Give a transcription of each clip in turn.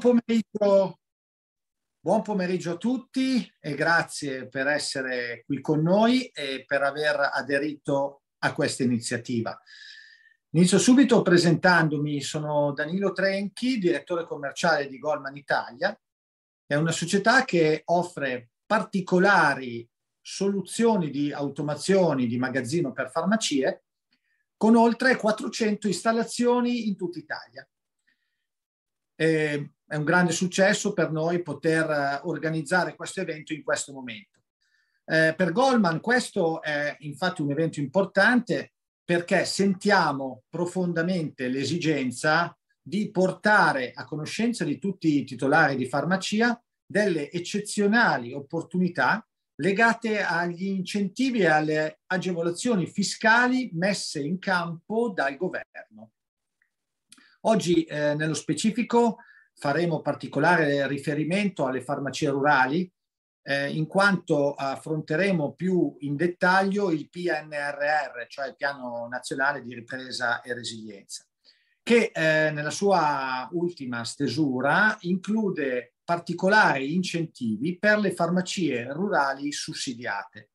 pomeriggio, buon pomeriggio a tutti e grazie per essere qui con noi e per aver aderito a questa iniziativa. Inizio subito presentandomi, sono Danilo Trenchi, direttore commerciale di Goldman Italia. È una società che offre particolari soluzioni di automazioni di magazzino per farmacie con oltre 400 installazioni in tutta Italia. E è un grande successo per noi poter eh, organizzare questo evento in questo momento. Eh, per Goldman questo è infatti un evento importante perché sentiamo profondamente l'esigenza di portare a conoscenza di tutti i titolari di farmacia delle eccezionali opportunità legate agli incentivi e alle agevolazioni fiscali messe in campo dal governo. Oggi eh, nello specifico faremo particolare riferimento alle farmacie rurali eh, in quanto affronteremo più in dettaglio il PNRR, cioè il Piano Nazionale di Ripresa e Resilienza, che eh, nella sua ultima stesura include particolari incentivi per le farmacie rurali sussidiate,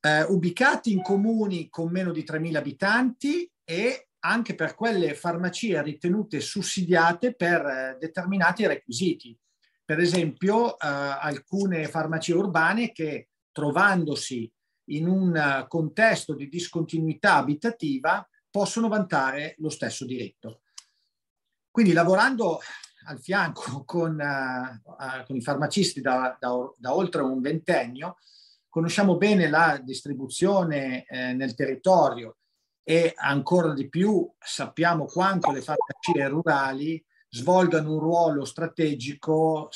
eh, ubicati in comuni con meno di 3.000 abitanti e anche per quelle farmacie ritenute sussidiate per eh, determinati requisiti. Per esempio, eh, alcune farmacie urbane che trovandosi in un uh, contesto di discontinuità abitativa possono vantare lo stesso diritto. Quindi lavorando al fianco con, uh, con i farmacisti da, da, da, oltre un ventennio, conosciamo bene la distribuzione eh, nel territorio e ancora di più sappiamo quanto le farmacie rurali svolgano un ruolo strategico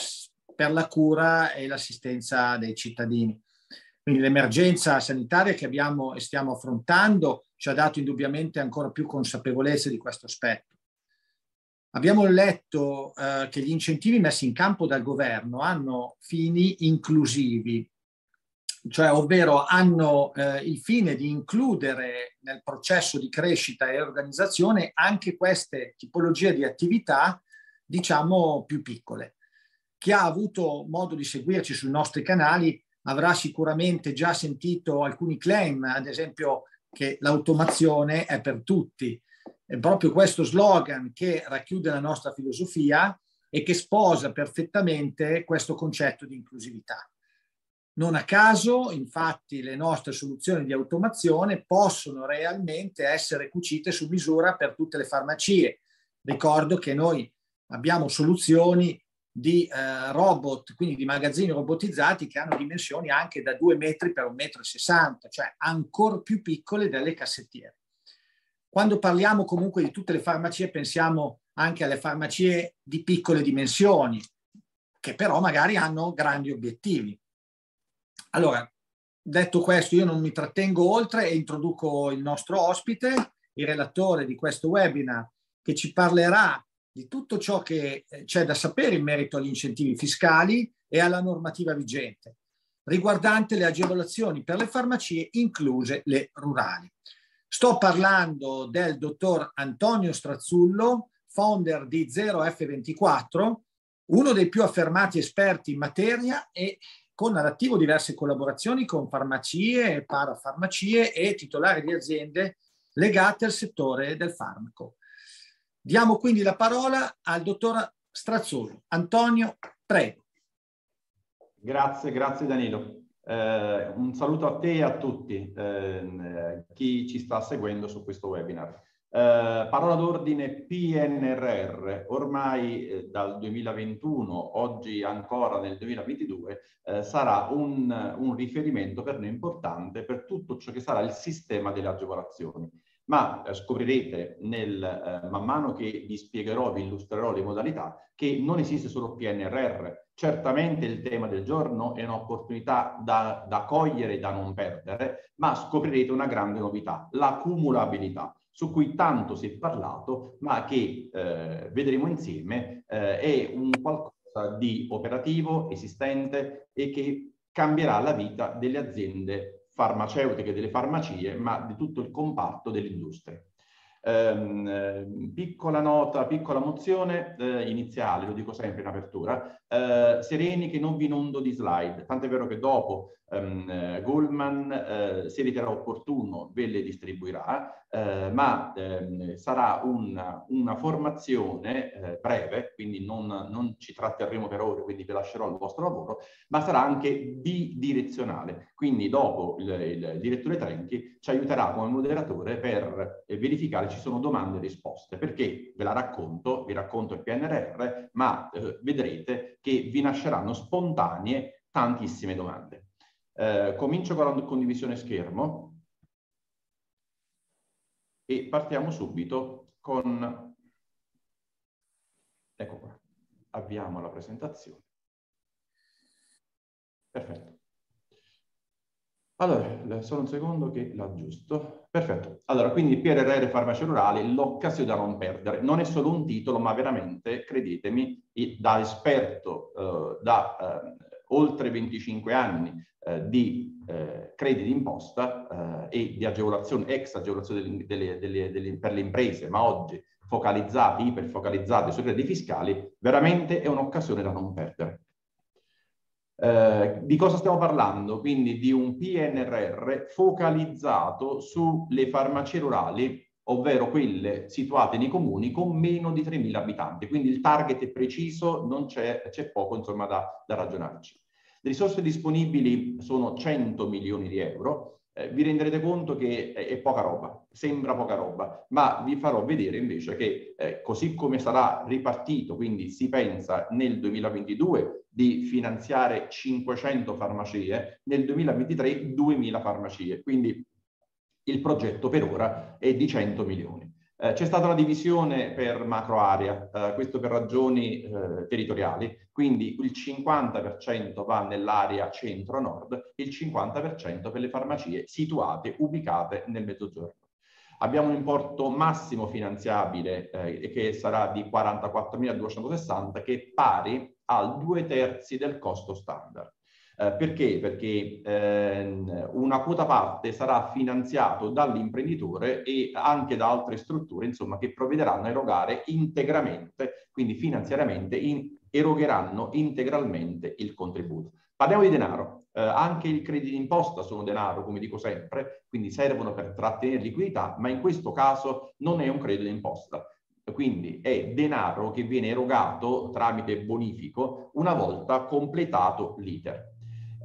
per la cura e l'assistenza dei cittadini. Quindi l'emergenza sanitaria che abbiamo e stiamo affrontando ci ha dato indubbiamente ancora più consapevolezza di questo aspetto. Abbiamo letto eh, che gli incentivi messi in campo dal governo hanno fini inclusivi, cioè ovvero hanno eh, il fine di includere nel processo di crescita e organizzazione anche queste tipologie di attività, diciamo, più piccole. Chi ha avuto modo di seguirci sui nostri canali avrà sicuramente già sentito alcuni claim, ad esempio che l'automazione è per tutti, è proprio questo slogan che racchiude la nostra filosofia e che sposa perfettamente questo concetto di inclusività. Non a caso, infatti, le nostre soluzioni di automazione possono realmente essere cucite su misura per tutte le farmacie. Ricordo che noi abbiamo soluzioni di eh, robot, quindi di magazzini robotizzati che hanno dimensioni anche da 2 metri per 1,60 m, cioè ancora più piccole delle cassettiere. Quando parliamo comunque di tutte le farmacie, pensiamo anche alle farmacie di piccole dimensioni, che però magari hanno grandi obiettivi. Allora, detto questo, io non mi trattengo oltre e introduco il nostro ospite, il relatore di questo webinar, che ci parlerà di tutto ciò che eh, c'è da sapere in merito agli incentivi fiscali e alla normativa vigente, riguardante le agevolazioni per le farmacie, incluse le rurali. Sto parlando del dottor Antonio Strazzullo, founder di 0F24, uno dei più affermati esperti in materia e con all'attivo diverse collaborazioni con farmacie, parafarmacie e titolari di aziende legate al settore del farmaco. Diamo quindi la parola al dottor Strazzullo. Antonio, prego. Grazie, grazie Danilo. Eh, un saluto a te e a tutti eh, chi ci sta seguendo su questo webinar. Eh, parola d'ordine PNRR, ormai eh, dal 2021, oggi ancora nel 2022, eh, sarà un, un riferimento per noi importante per tutto ciò che sarà il sistema delle agevolazioni ma eh, scoprirete nel, eh, man mano che vi spiegherò, vi illustrerò le modalità, che non esiste solo PNRR. Certamente il tema del giorno è un'opportunità da, da cogliere e da non perdere, ma scoprirete una grande novità, la cumulabilità, su cui tanto si è parlato, ma che eh, vedremo insieme eh, è un qualcosa di operativo, esistente e che cambierà la vita delle aziende farmaceutiche, delle farmacie, ma di tutto il comparto dell'industria. Ehm, eh, piccola nota, piccola mozione eh, iniziale, lo dico sempre in apertura, eh, sereni che non vi inondo di slide, tant'è vero che dopo ehm, Goldman eh, si riterrà opportuno ve le distribuirà, eh, ma ehm, sarà una, una formazione eh, breve, quindi non, non, ci tratterremo per ore, quindi vi lascerò il vostro lavoro, ma sarà anche bidirezionale, quindi dopo il, il direttore Trenchi ci aiuterà come moderatore per eh, verificare ci sono domande e risposte, perché ve la racconto, vi racconto il PNRR, ma eh, vedrete che vi nasceranno spontanee tantissime domande. Eh, comincio con la condivisione schermo e partiamo subito con... Ecco qua, avviamo la presentazione. Perfetto. Allora, solo un secondo che l'aggiusto. Perfetto. Allora, quindi PRR farmaci rurali, l'occasione da non perdere. Non è solo un titolo, ma veramente, credetemi, da esperto, eh, da eh, oltre 25 anni eh, di eh, crediti d'imposta eh, e di agevolazione, ex agevolazione delle, delle, delle, per le imprese, ma oggi focalizzati, iperfocalizzati sui crediti fiscali, veramente è un'occasione da non perdere. Eh, di cosa stiamo parlando? Quindi di un PNRR focalizzato sulle farmacie rurali, ovvero quelle situate nei comuni con meno di 3.000 abitanti. Quindi il target è preciso, non c'è, poco insomma da, da ragionarci. Le risorse disponibili sono 100 milioni di euro, eh, vi renderete conto che è, è, poca roba, sembra poca roba, ma vi farò vedere invece che eh, così come sarà ripartito, quindi si pensa nel 2022 di finanziare 500 farmacie, nel 2023 2000 farmacie, quindi il progetto per ora è di 100 milioni. Eh, c'è stata una divisione per macro area, eh, questo per ragioni eh, territoriali, quindi il 50% va nell'area centro-nord, il 50% per le farmacie situate, ubicate nel mezzogiorno. Abbiamo un importo massimo finanziabile eh, che sarà di 44.260 che è pari al due terzi del costo standard. Eh, perché? Perché ehm, una quota parte sarà finanziato dall'imprenditore e anche da altre strutture, insomma, che provvederanno a erogare integramente, quindi finanziariamente, in, erogheranno integralmente il contributo. Parliamo di denaro. Eh, anche i crediti d'imposta sono denaro, come dico sempre, quindi servono per trattenere liquidità, ma in questo caso non è un credito d'imposta. Quindi è denaro che viene erogato tramite bonifico una volta completato l'iter.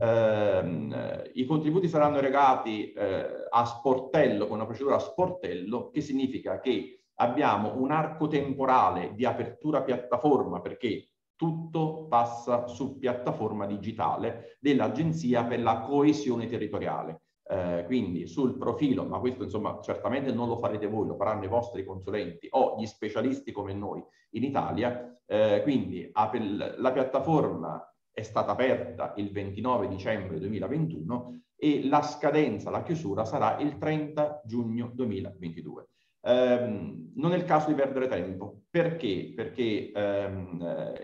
Eh, I contributi saranno erogati eh, a sportello, con una procedura a sportello, che significa che abbiamo un arco temporale di apertura piattaforma, perché tutto passa su piattaforma digitale dell'Agenzia per la coesione territoriale. Eh, quindi sul profilo, ma questo insomma certamente non lo farete voi, lo faranno i vostri consulenti o gli specialisti come noi in Italia, eh, quindi la piattaforma è stata aperta il 29 dicembre 2021 e la scadenza, la chiusura sarà il 30 giugno 2022. Um, non è il caso di perdere tempo. Perché? Perché um,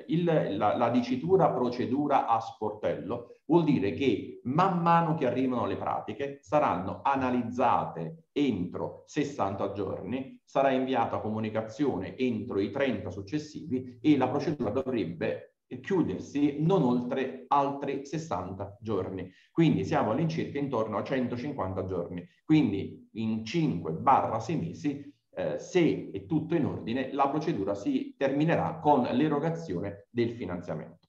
il, la, la, dicitura procedura a sportello vuol dire che man mano che arrivano le pratiche saranno analizzate entro 60 giorni, sarà inviata comunicazione entro i 30 successivi e la procedura dovrebbe chiudersi non oltre altri 60 giorni. Quindi siamo all'incirca intorno a 150 giorni. Quindi in 5-6 mesi, eh, se è tutto in ordine, la procedura si terminerà con l'erogazione del finanziamento.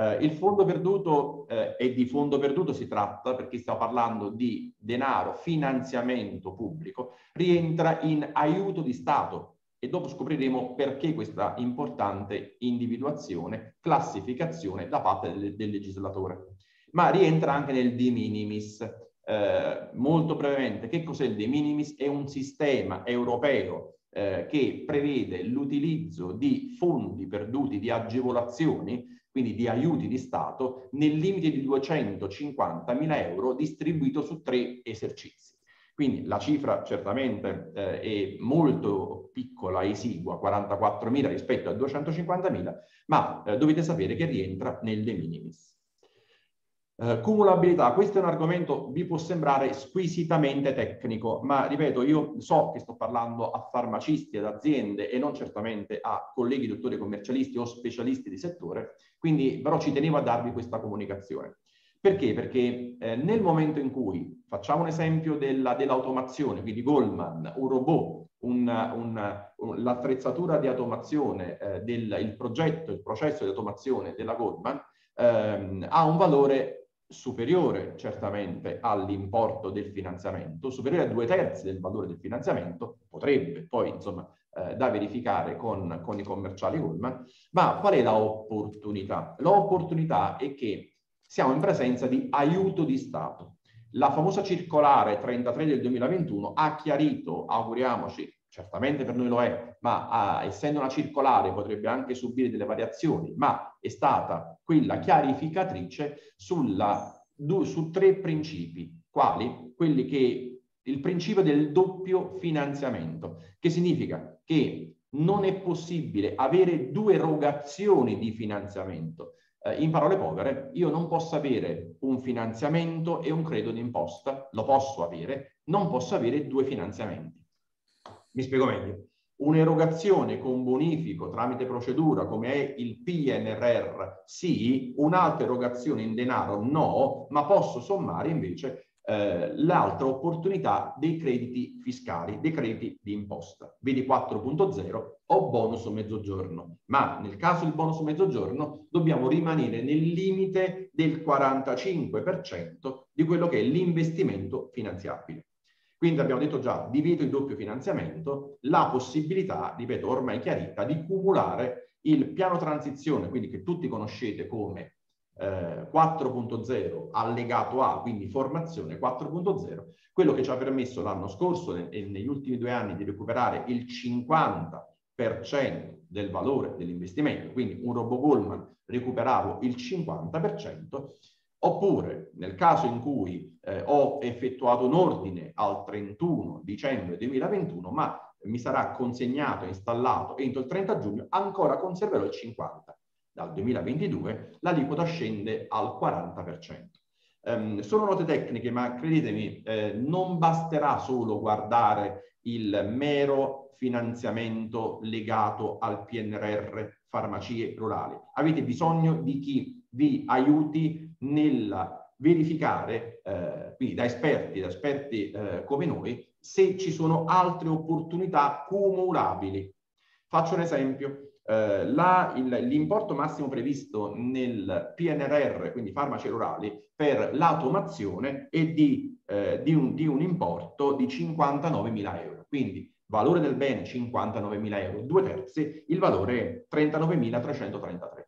Eh, il fondo perduto eh, e di fondo perduto si tratta perché stiamo parlando di denaro, finanziamento pubblico, rientra in aiuto di Stato e dopo scopriremo perché questa importante individuazione, classificazione da parte del, del legislatore. Ma rientra anche nel de minimis. Eh, molto brevemente, che cos'è il de minimis? È un sistema europeo eh, che prevede l'utilizzo di fondi perduti di agevolazioni, quindi di aiuti di Stato, nel limite di 250 mila euro distribuito su tre esercizi. Quindi la cifra certamente eh, è molto piccola, esigua, 44.000 rispetto a 250.000, ma eh, dovete sapere che rientra nel de minimis. Uh, cumulabilità, questo è un argomento, vi può sembrare squisitamente tecnico, ma ripeto, io so che sto parlando a farmacisti, ad aziende e non certamente a colleghi dottori commercialisti o specialisti di settore, quindi però ci tenevo a darvi questa comunicazione. Perché? Perché eh, nel momento in cui, facciamo un esempio della, dell'automazione, quindi Goldman, un robot, un, un, un, l'attrezzatura di automazione, eh, del, il progetto, il processo di automazione della Goldman, ehm, ha un valore superiore certamente all'importo del finanziamento, superiore a due terzi del valore del finanziamento, potrebbe poi insomma eh, da verificare con, con i commerciali Goldman, ma qual è l'opportunità? L'opportunità è che siamo in presenza di aiuto di Stato. La famosa circolare 33 del 2021 ha chiarito, auguriamoci, certamente per noi lo è, ma ah, essendo una circolare potrebbe anche subire delle variazioni, ma è stata quella chiarificatrice sulla, du, su tre principi, quali? Quelli che il principio del doppio finanziamento, che significa che non è possibile avere due erogazioni di finanziamento. Eh, in parole povere, io non posso avere un finanziamento e un credito d'imposta, lo posso avere, non posso avere due finanziamenti. Mi spiego meglio. Un'erogazione con bonifico tramite procedura come è il PNRR sì, un'altra erogazione in denaro no, ma posso sommare invece eh, l'altra opportunità dei crediti fiscali, dei crediti di imposta. Vedi 4.0 o bonus mezzogiorno. Ma nel caso del bonus mezzogiorno dobbiamo rimanere nel limite del 45% di quello che è l'investimento finanziabile. Quindi abbiamo detto già, divieto il doppio finanziamento, la possibilità, ripeto, ormai chiarita, di cumulare il piano transizione, quindi che tutti conoscete come eh, 4.0 allegato A, quindi formazione 4.0, quello che ci ha permesso l'anno scorso e negli ultimi due anni di recuperare il 50% del valore dell'investimento, quindi un robot Goldman recuperavo il 50%, Oppure, nel caso in cui eh, ho effettuato un ordine al 31 dicembre 2021, ma mi sarà consegnato e installato entro il 30 giugno, ancora conserverò il 50. Dal 2022 l'aliquota scende al 40%. Um, ehm, sono note tecniche, ma credetemi, eh, non basterà solo guardare il mero finanziamento legato al PNRR farmacie rurali. Avete bisogno di chi vi aiuti nel verificare, eh, quindi da esperti, da esperti eh, come noi, se ci sono altre opportunità cumulabili. Faccio un esempio. Eh, l'importo massimo previsto nel PNRR, quindi farmaci rurali, per l'automazione è di, eh, di, un, di un importo di 59 mila euro. Quindi valore del bene 59 mila euro, due terzi, il valore è 39.333.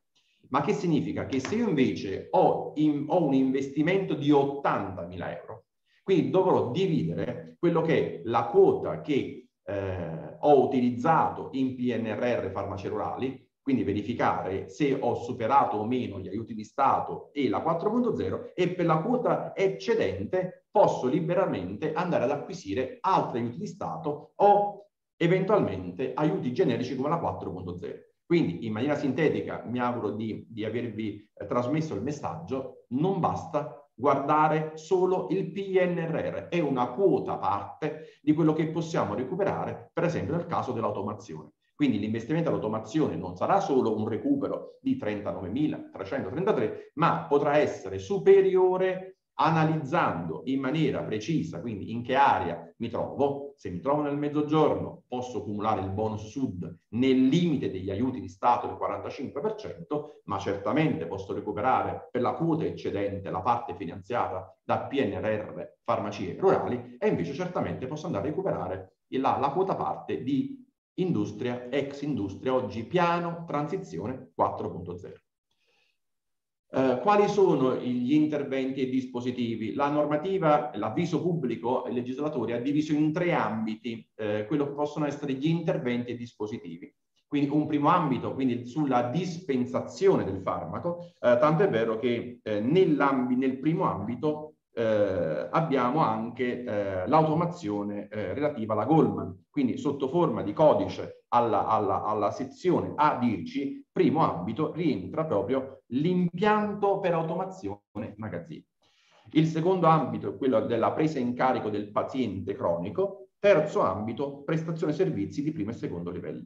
Ma che significa? Che se io invece ho, in, ho un investimento di 80.000 euro, quindi dovrò dividere quello che è la quota che eh, ho utilizzato in PNRR farmaci rurali, quindi verificare se ho superato o meno gli aiuti di Stato e la 4.0 e per la quota eccedente posso liberamente andare ad acquisire altri aiuti di Stato o eventualmente aiuti generici come la 4.0. Quindi in maniera sintetica mi auguro di, di avervi eh, trasmesso il messaggio, non basta guardare solo il PNRR, è una quota parte di quello che possiamo recuperare, per esempio nel caso dell'automazione. Quindi l'investimento all'automazione non sarà solo un recupero di 39.333, ma potrà essere superiore analizzando in maniera precisa, quindi in che area mi trovo, se mi trovo nel mezzogiorno posso cumulare il bonus sud nel limite degli aiuti di Stato del 45%, ma certamente posso recuperare per la quota eccedente la parte finanziata da PNRR farmacie rurali e invece certamente posso andare a recuperare la, la quota parte di industria, ex industria, oggi piano transizione 4.0. Eh, quali sono gli interventi e dispositivi? La normativa, l'avviso pubblico e legislatori ha diviso in tre ambiti eh, quello che possono essere gli interventi e dispositivi. Quindi un primo ambito, quindi sulla dispensazione del farmaco, eh, tanto è vero che eh, nel primo ambito eh, abbiamo anche eh, l'automazione eh, relativa alla Goldman, quindi sotto forma di codice alla, alla, alla sezione A10, primo ambito, rientra proprio l'impianto per automazione magazzino. Il secondo ambito è quello della presa in carico del paziente cronico, terzo ambito, prestazione servizi di primo e secondo livello.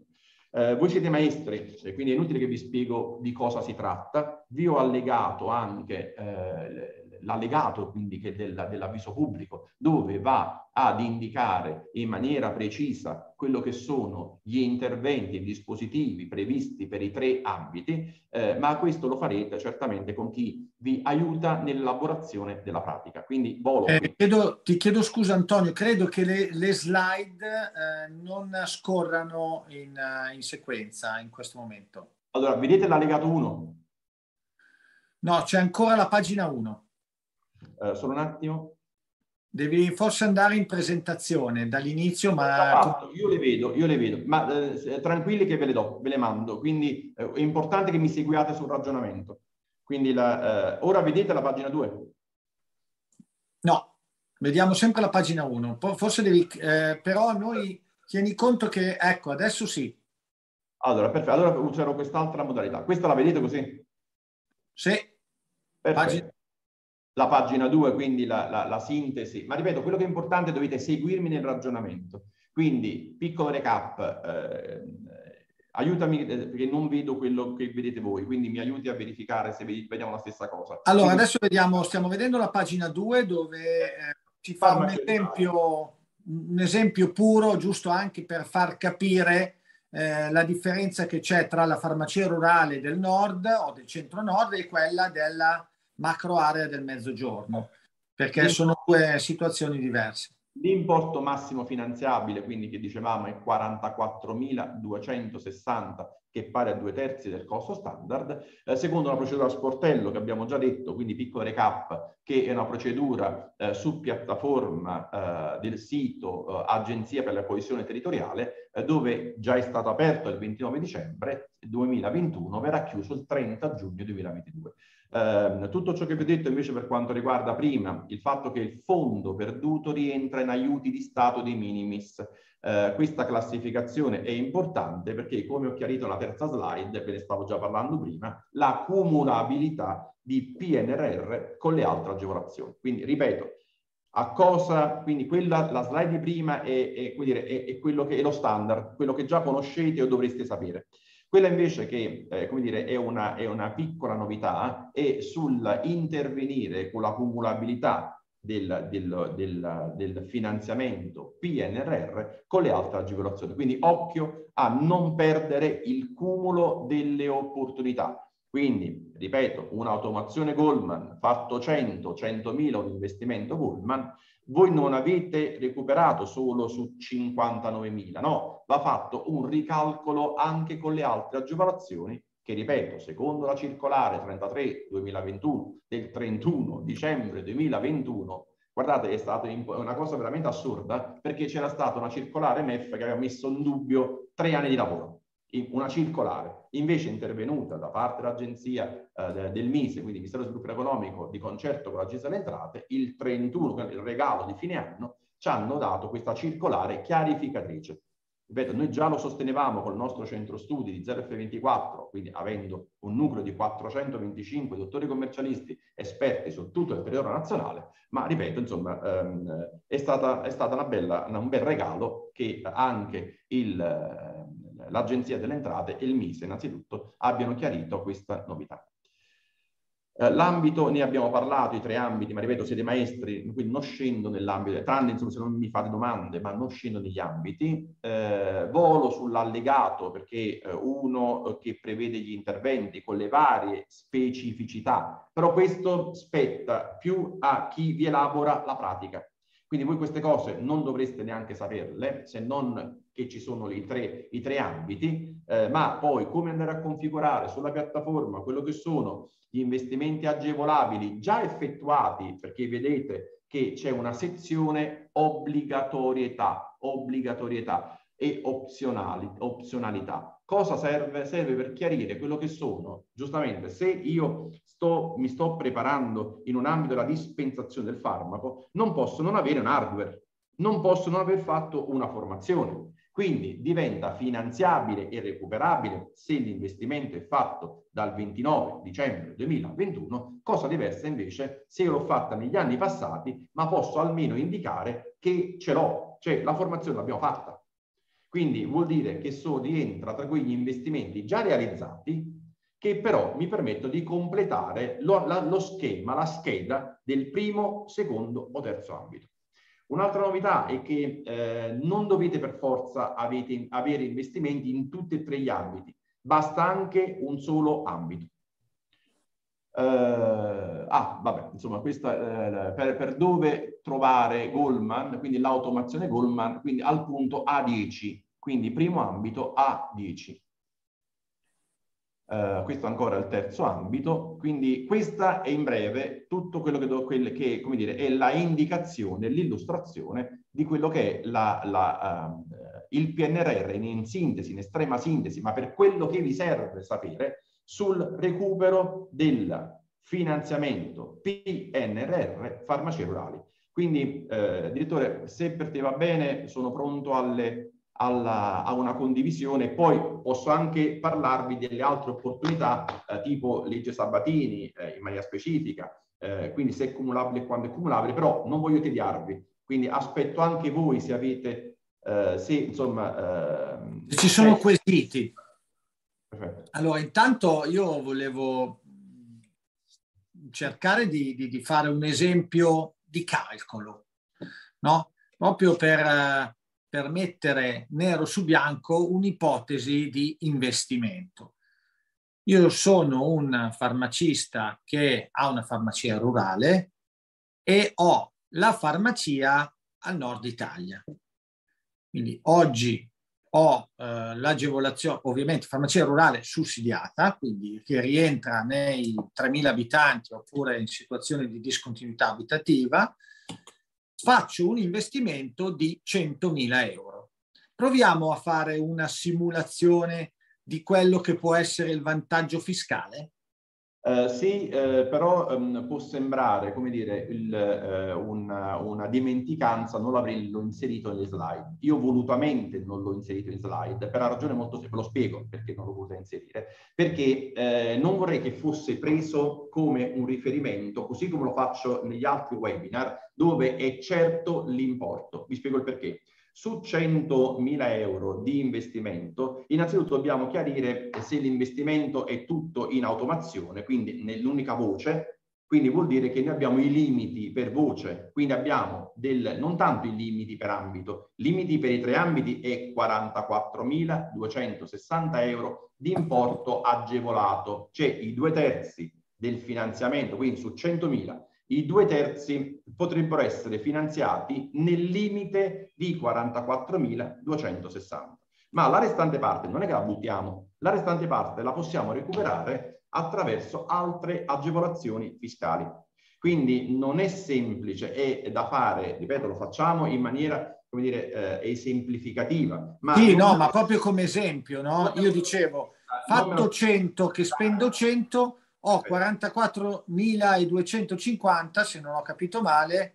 Eh, voi siete maestri, quindi è inutile che vi spiego di cosa si tratta. Vi ho allegato anche eh, l'allegato quindi che del, dell'avviso pubblico, dove va ad indicare in maniera precisa quello che sono gli interventi e dispositivi previsti per i tre ambiti, eh, ma questo lo farete certamente con chi vi aiuta nell'elaborazione della pratica. Quindi volo. Eh, chiedo, ti chiedo scusa Antonio, credo che le, le slide eh, non scorrano in, in sequenza in questo momento. Allora, vedete l'allegato 1? No, c'è ancora la pagina 1. Eh, solo un attimo. Devi forse andare in presentazione dall'inizio, ma... Io le vedo, io le vedo, ma eh, tranquilli che ve le do, ve le mando. Quindi eh, è importante che mi seguiate sul ragionamento. Quindi la, eh, ora vedete la pagina 2? No, vediamo sempre la pagina 1. Forse devi... Eh, però noi tieni conto che... Ecco, adesso sì. Allora, perfetto. Allora userò quest'altra modalità. Questa la vedete così? Sì. Perfetto. Pagina la pagina 2, quindi la, la, la, sintesi. Ma ripeto, quello che è importante dovete seguirmi nel ragionamento. Quindi, piccolo recap, eh, aiutami eh, perché non vedo quello che vedete voi, quindi mi aiuti a verificare se vediamo la stessa cosa. Allora, adesso vediamo, stiamo vedendo la pagina 2 dove eh, ci fa un esempio, un esempio puro, giusto anche per far capire eh, la differenza che c'è tra la farmacia rurale del nord o del centro-nord e quella della macro area del mezzogiorno, perché sono due situazioni diverse. L'importo massimo finanziabile, quindi che dicevamo è 44.260, che è pari a due terzi del costo standard, eh, secondo una procedura a sportello che abbiamo già detto, quindi piccolo recap, che è una procedura eh, su piattaforma eh, del sito eh, Agenzia per la coesione territoriale, dove già è stato aperto il 29 dicembre 2021, verrà chiuso il 30 giugno 2022. Eh, tutto ciò che vi ho detto invece per quanto riguarda prima il fatto che il fondo perduto rientra in aiuti di Stato dei minimis. Eh, questa classificazione è importante perché, come ho chiarito nella terza slide, ve ne stavo già parlando prima, la cumulabilità di PNRR con le altre agevolazioni. Quindi, ripeto, a cosa, quindi quella, la slide di prima è, è, dire, è, è quello che è lo standard, quello che già conoscete o dovreste sapere. Quella invece che, eh, come dire, è una, è una piccola novità è sul intervenire con la cumulabilità del, del, del, del, finanziamento PNRR con le altre agevolazioni. Quindi occhio a non perdere il cumulo delle opportunità. Quindi, ripeto, un'automazione Goldman fatto 100, 100.000 un investimento Goldman voi non avete recuperato solo su 59.000, no, va fatto un ricalcolo anche con le altre agevolazioni che, ripeto, secondo la circolare 33-2021 del 31 dicembre 2021, guardate, è stata una cosa veramente assurda perché c'era stata una circolare MEF che aveva messo in dubbio tre anni di lavoro una circolare invece intervenuta da parte dell'agenzia eh, del MISE, quindi Ministero dello Sviluppo Economico, di concerto con l'agenzia delle entrate, il 31, il regalo di fine anno, ci hanno dato questa circolare chiarificatrice. Ripeto, noi già lo sostenevamo col nostro centro studi di 0F24, quindi avendo un nucleo di 425 dottori commercialisti esperti su tutto il territorio nazionale, ma ripeto, insomma, ehm, è, stata, è stata una bella, un bel regalo che anche il, l'Agenzia delle Entrate e il MISE innanzitutto abbiano chiarito questa novità. Eh, l'ambito, ne abbiamo parlato, i tre ambiti, ma ripeto, siete maestri, quindi non scendo nell'ambito, tranne insomma, se non mi fate domande, ma non scendo negli ambiti. Eh, volo sull'allegato perché eh, uno che prevede gli interventi con le varie specificità, però questo spetta più a chi vi elabora la pratica. Quindi voi queste cose non dovreste neanche saperle, se non che ci sono i tre, i tre ambiti, eh, ma poi come andare a configurare sulla piattaforma quello che sono gli investimenti agevolabili già effettuati, perché vedete che c'è una sezione obbligatorietà, obbligatorietà. e opzionali, opzionalità. Cosa serve? Serve per chiarire quello che sono, giustamente, se io sto, mi sto preparando in un ambito della dispensazione del farmaco, non posso non avere un hardware, non posso non aver fatto una formazione. Quindi diventa finanziabile e recuperabile se l'investimento è fatto dal 29 dicembre 2021, cosa diversa invece se l'ho fatta negli anni passati, ma posso almeno indicare che ce l'ho, cioè la formazione l'abbiamo fatta. Quindi vuol dire che so, rientra tra quegli investimenti già realizzati che però mi permettono di completare lo, la, lo schema, la scheda del primo, secondo o terzo ambito. Un'altra novità è che eh, non dovete per forza avete, avere investimenti in tutti e tre gli ambiti, basta anche un solo ambito. Uh, ah, vabbè, insomma, questa uh, per, per, dove trovare Goldman, quindi l'automazione Goldman, quindi al punto A10, quindi primo ambito A10. Eh, questo ancora il terzo ambito, quindi questa è in breve tutto quello che, do, quelle che come dire, è la indicazione, l'illustrazione di quello che è la, la, uh, il PNRR in, in sintesi, in estrema sintesi, ma per quello che vi serve sapere sul recupero del finanziamento PNRR farmacie rurali. Quindi, eh, direttore, se per te va bene, sono pronto alle, alla, a una condivisione, poi posso anche parlarvi delle altre opportunità, eh, tipo legge Sabatini eh, in maniera specifica, eh, quindi se è cumulabile e quando è cumulabile, però non voglio tediarvi, quindi aspetto anche voi se avete, eh, se insomma... Ehm, Ci sono quesiti. Perfetto. Allora, intanto io volevo cercare di, di, di fare un esempio di calcolo, no? proprio per, per mettere nero su bianco un'ipotesi di investimento. Io sono un farmacista che ha una farmacia rurale e ho la farmacia al nord Italia. Quindi oggi ho eh, l'agevolazione, ovviamente farmacia rurale sussidiata, quindi che rientra nei 3.000 abitanti oppure in situazioni di discontinuità abitativa, faccio un investimento di 100.000 euro. Proviamo a fare una simulazione di quello che può essere il vantaggio fiscale? Uh, sì, uh, però um, può sembrare, come dire, il, uh, una, una, dimenticanza non l'avrei inserito nelle slide. Io volutamente non l'ho inserito in slide per una ragione molto semplice, lo spiego perché non l'ho voluto inserire, perché non vorrei che fosse preso come un riferimento, così come lo faccio negli altri webinar, dove è certo l'importo. Vi spiego il perché. Su 100.000 euro di investimento, innanzitutto dobbiamo chiarire se l'investimento è tutto in automazione, quindi nell'unica voce, quindi vuol dire che noi abbiamo i limiti per voce, quindi abbiamo del, non tanto i limiti per ambito, limiti per i tre ambiti è 44.260 euro di importo agevolato, cioè i due terzi del finanziamento, quindi su 100.000 i due terzi potrebbero essere finanziati nel limite di 44.260. Ma la restante parte non è che la buttiamo, la restante parte la possiamo recuperare attraverso altre agevolazioni fiscali. Quindi non è semplice, è da fare, ripeto, lo facciamo in maniera, come dire, eh, esemplificativa. Ma sì, no, ma proprio come esempio, no? Io dicevo, fatto 100 che spendo 100, ho 44.250, se non ho capito male,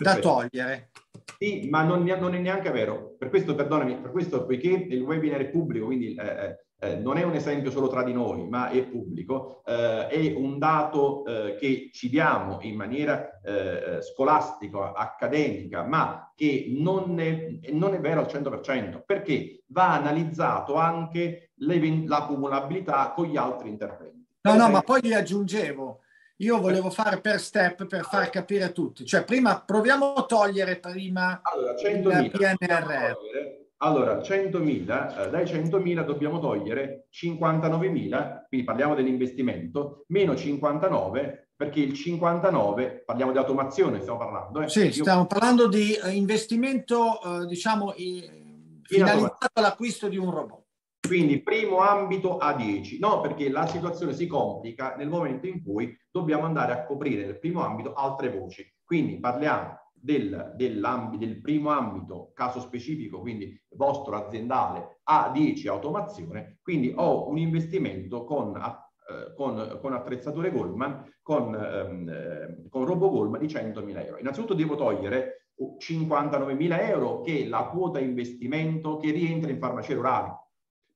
da togliere. Sì, ma non, non, è neanche vero. Per questo, perdonami, per questo, poiché il webinar è pubblico, quindi eh, eh, eh non è un esempio solo tra di noi, ma è pubblico, eh, è un dato eh, che ci diamo in maniera eh, scolastica, accademica, ma che non è, non è, vero al 100%, perché va analizzato anche la cumulabilità con gli altri interventi. No, no, ma poi gli aggiungevo, io volevo fare per step per far capire a tutti. Cioè, prima proviamo a togliere prima allora, 100.000, il PNRR. Allora, 100.000, eh, dai 100.000 dobbiamo togliere 59.000, quindi parliamo dell'investimento, meno 59, perché il 59, parliamo di automazione, stiamo parlando. Eh? Sì, Io... stiamo parlando di eh, investimento, eh, diciamo, i, finalizzato all'acquisto di un robot. Quindi primo ambito a 10, no perché la situazione si complica nel momento in cui dobbiamo andare a coprire nel primo ambito altre voci. Quindi parliamo del, del primo ambito, caso specifico, quindi vostro aziendale, a 10 automazione, quindi ho un investimento con, eh, con, con attrezzature Goldman, con, ehm, eh, con Robo Goldman di 100.000 euro. Innanzitutto devo togliere 59.000 euro che è la quota investimento che rientra in farmacie rurali.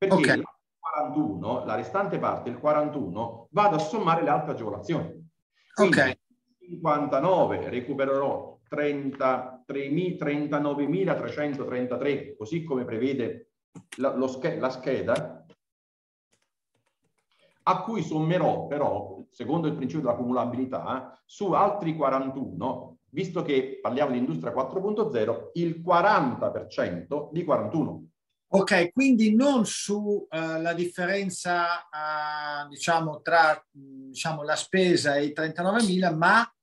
Perché okay. il 41, la restante parte, il 41, vado a sommare le altre agevolazioni. Quindi ok. 59 recupererò 39.333, così come prevede la, sch la scheda, a cui sommerò però, secondo il principio della cumulabilità, su altri 41, visto che parliamo di industria 4.0, il 40% di 41. Ok, quindi non sulla uh, differenza, uh, diciamo, tra diciamo, la spesa e i 39.000, ma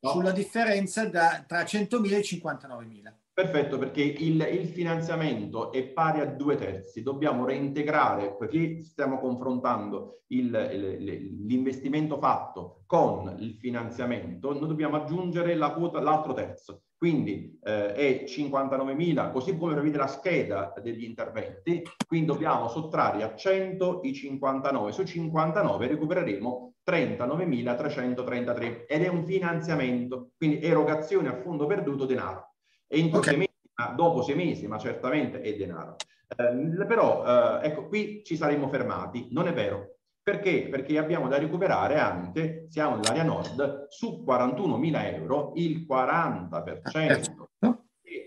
no. sulla differenza da, tra 100.000 e 59.000. Perfetto, perché il, il, finanziamento è pari a due terzi. Dobbiamo reintegrare, perché stiamo confrontando il, il, l'investimento fatto con il finanziamento, noi dobbiamo aggiungere la quota, l'altro terzo. Quindi eh, è 59.000, così come prevede la scheda degli interventi, quindi dobbiamo sottrarre a 100 i 59. Su 59 recupereremo 39.333 ed è un finanziamento, quindi erogazione a fondo perduto denaro. Entro okay. sei mesi, dopo sei mesi, ma certamente è denaro. Eh, però, eh, ecco, qui ci saremmo fermati. Non è vero. Perché? Perché abbiamo da recuperare anche, siamo nell'area nord, su 41.000 euro il 40%,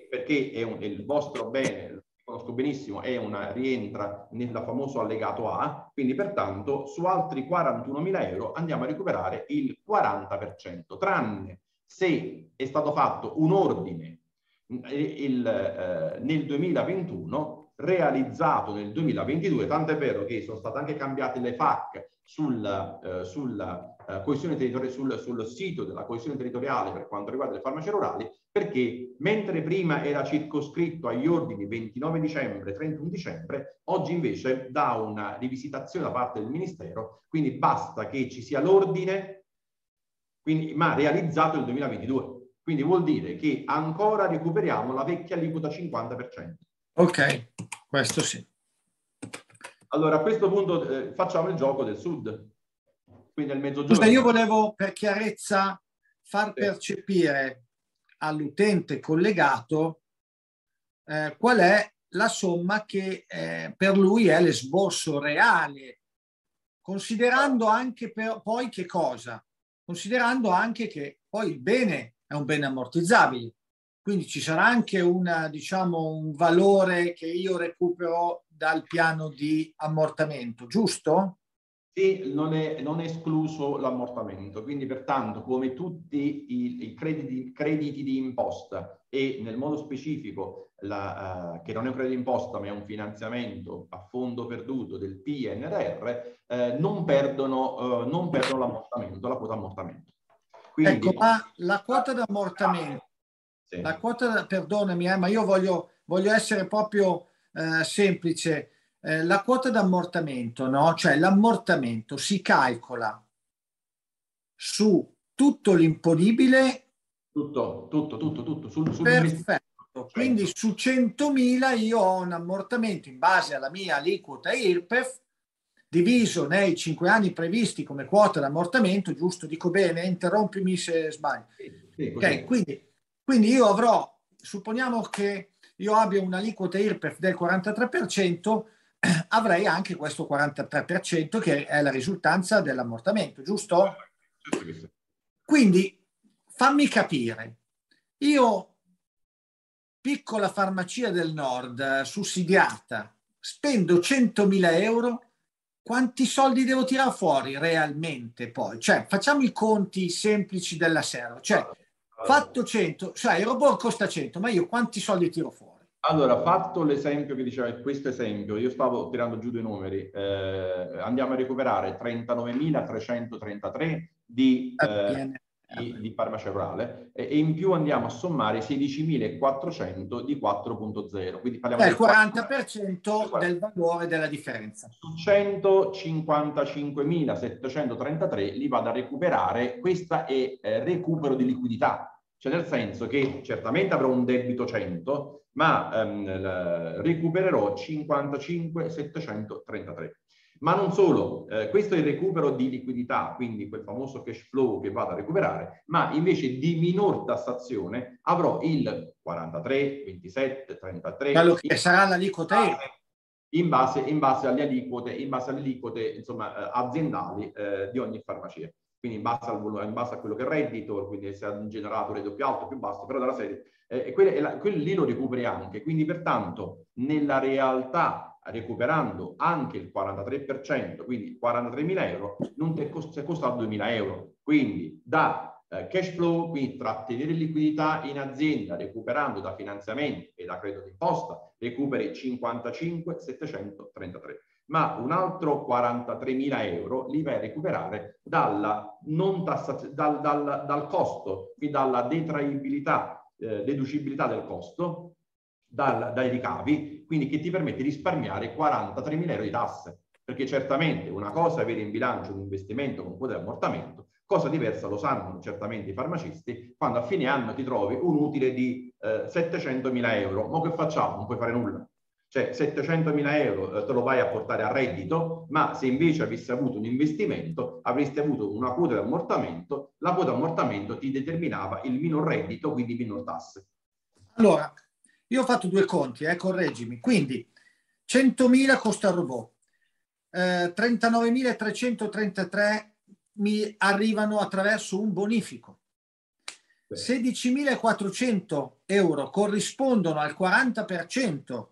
perché è, un, è il vostro bene, conosco benissimo, è una, rientra nel famoso allegato A, quindi pertanto su altri 41.000 euro andiamo a recuperare il 40%, tranne se è stato fatto un ordine il, eh, nel 2021 realizzato nel 2022, tanto è vero che sono state anche cambiate le FAC sulla, eh, sulla eh, sul, sul, sito della coesione territoriale per quanto riguarda le farmacie rurali, perché mentre prima era circoscritto agli ordini 29 dicembre, 31 dicembre, oggi invece da una rivisitazione da parte del Ministero, quindi basta che ci sia l'ordine, ma realizzato nel 2022. Quindi vuol dire che ancora recuperiamo la vecchia aliquota 50%. Ok, questo sì. Allora, a questo punto eh, facciamo il gioco del sud, quindi al mezzogiorno. Scusa, io volevo per chiarezza far sì. percepire all'utente collegato eh, qual è la somma che eh, per lui è l'esborso reale, considerando anche per, poi che cosa? Considerando anche che poi il bene è un bene ammortizzabile. Quindi ci sarà anche una, diciamo, un valore che io recupero dal piano di ammortamento, giusto? Sì, non è, non è escluso l'ammortamento, quindi pertanto come tutti i, i crediti, crediti, di imposta e nel modo specifico la, uh, che non è un credito di imposta ma è un finanziamento a fondo perduto del PNRR, eh, non, perdono, uh, non perdono l'ammortamento, la quota ammortamento. Quindi, ecco, ma la quota d'ammortamento, sì. la quota, perdonami, eh, ma io voglio, voglio essere proprio eh, semplice. Eh, la quota d'ammortamento, no? Cioè l'ammortamento si calcola su tutto l'imponibile. Tutto, tutto, tutto, tutto. Sul, sul perfetto. Quindi su 100.000 io ho un ammortamento in base alla mia aliquota IRPEF diviso nei cinque anni previsti come quota d'ammortamento, giusto? Dico bene? Interrompimi se sbaglio. Sì, okay, quindi, quindi io avrò, supponiamo che io abbia un'aliquota IRPEF del 43%, avrei anche questo 43% che è la risultanza dell'ammortamento, giusto? Quindi fammi capire, io, piccola farmacia del nord, sussidiata, spendo 100.000 euro quanti soldi devo tirare fuori realmente poi? Cioè, facciamo i conti semplici della serva. Cioè, fatto 100, cioè il robot costa 100, ma io quanti soldi tiro fuori? Allora, fatto l'esempio che diceva, questo esempio, io stavo tirando giù dei numeri, eh, andiamo a recuperare 39.333 di, eh, di, di farmacia rurale e, e, in più andiamo a sommare 16.400 di 4.0. Quindi parliamo del 40%, 40% del valore della differenza. Su 155.733 li vado a recuperare, questo è eh, recupero di liquidità. Cioè nel senso che certamente avrò un debito 100, ma ehm, recupererò 55 733. Ma non solo, eh, questo è il recupero di liquidità, quindi quel famoso cash flow che vado a recuperare, ma invece di minor tassazione avrò il 43, 27, 33. Quello che sarà l'aliquota in base, in base alle aliquote, in base alle aliquote insomma, eh, aziendali eh, di ogni farmacia. Quindi in base, al, in base, a quello che è reddito, quindi se ha un generatore più alto, più basso, però dalla serie, eh, quello, quello lì lo recuperi anche. Quindi pertanto nella realtà recuperando anche il 43%, quindi 43.000 euro, non ti è costato 2.000 euro. Quindi da eh, cash flow, quindi trattenere liquidità in azienda, recuperando da finanziamenti e da credito d'imposta, recuperi 55.733. Ma un altro 43.000 euro li vai a recuperare dalla non tassa- dal, dal, dal costo, quindi dalla detraibilità, eh, deducibilità del costo, dal, dai ricavi, quindi che ti permette di risparmiare 43 mila euro di tasse. Perché certamente una cosa è avere in bilancio un investimento con quota di ammortamento, cosa diversa lo sanno certamente i farmacisti, quando a fine anno ti trovi un utile di eh, 700 mila euro. Ma che facciamo? Non puoi fare nulla. Cioè 700 mila euro eh, te lo vai a portare a reddito, ma se invece avessi avuto un investimento avresti avuto una quota di ammortamento, la quota di ammortamento ti determinava il minor reddito, quindi minor tasse. Allora, io ho fatto due conti, eh, correggimi. Quindi 100.000 costa il robot, eh, 39.333 mi arrivano attraverso un bonifico. 16.400 euro corrispondono al 40%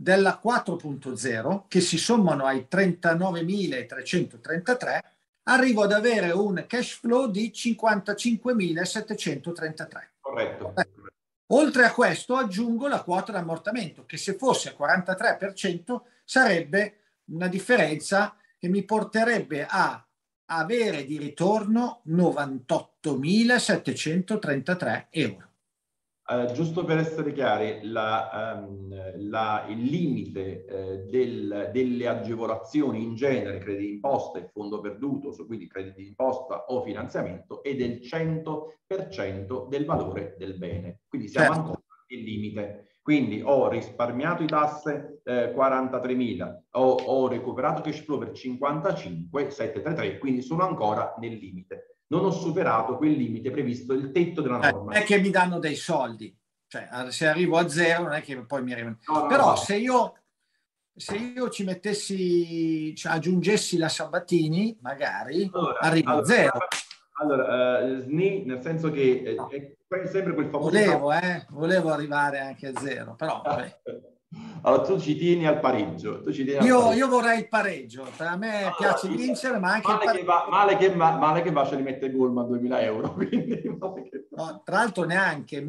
della 4.0 che si sommano ai 39.333, arrivo ad avere un cash flow di 55.733. Corretto. Oltre a questo aggiungo la quota d'ammortamento che se fosse 43% sarebbe una differenza che mi porterebbe a avere di ritorno 98.733 euro. Uh, giusto per essere chiari, la, um, la, il limite uh, del, delle agevolazioni in genere, crediti d'imposta e fondo perduto, quindi crediti d'imposta o finanziamento, è del 100% del valore del bene. Quindi siamo certo. ancora nel limite. Quindi ho risparmiato i tasse eh, 43.000, ho, ho recuperato cash flow per 55,733, quindi sono ancora nel limite non ho superato quel limite previsto, il tetto della eh, norma. Eh, è che mi danno dei soldi, cioè se arrivo a zero non è che poi mi arrivano. No, no, Però no. Se, io, se io ci mettessi, cioè, aggiungessi la Sabatini, magari allora, arrivo allora, a zero. Allora, uh, SNI, nel senso che è sempre quel famoso... Volevo, eh, volevo arrivare anche a zero, però... Allora, tu ci tieni al pareggio. Ci tieni io, al pareggio. io, vorrei il pareggio. A me allora, piace vincere, ma anche male Che va, male, che, male che va, ce li mette Goldman 2000 euro. Quindi, no, tra l'altro neanche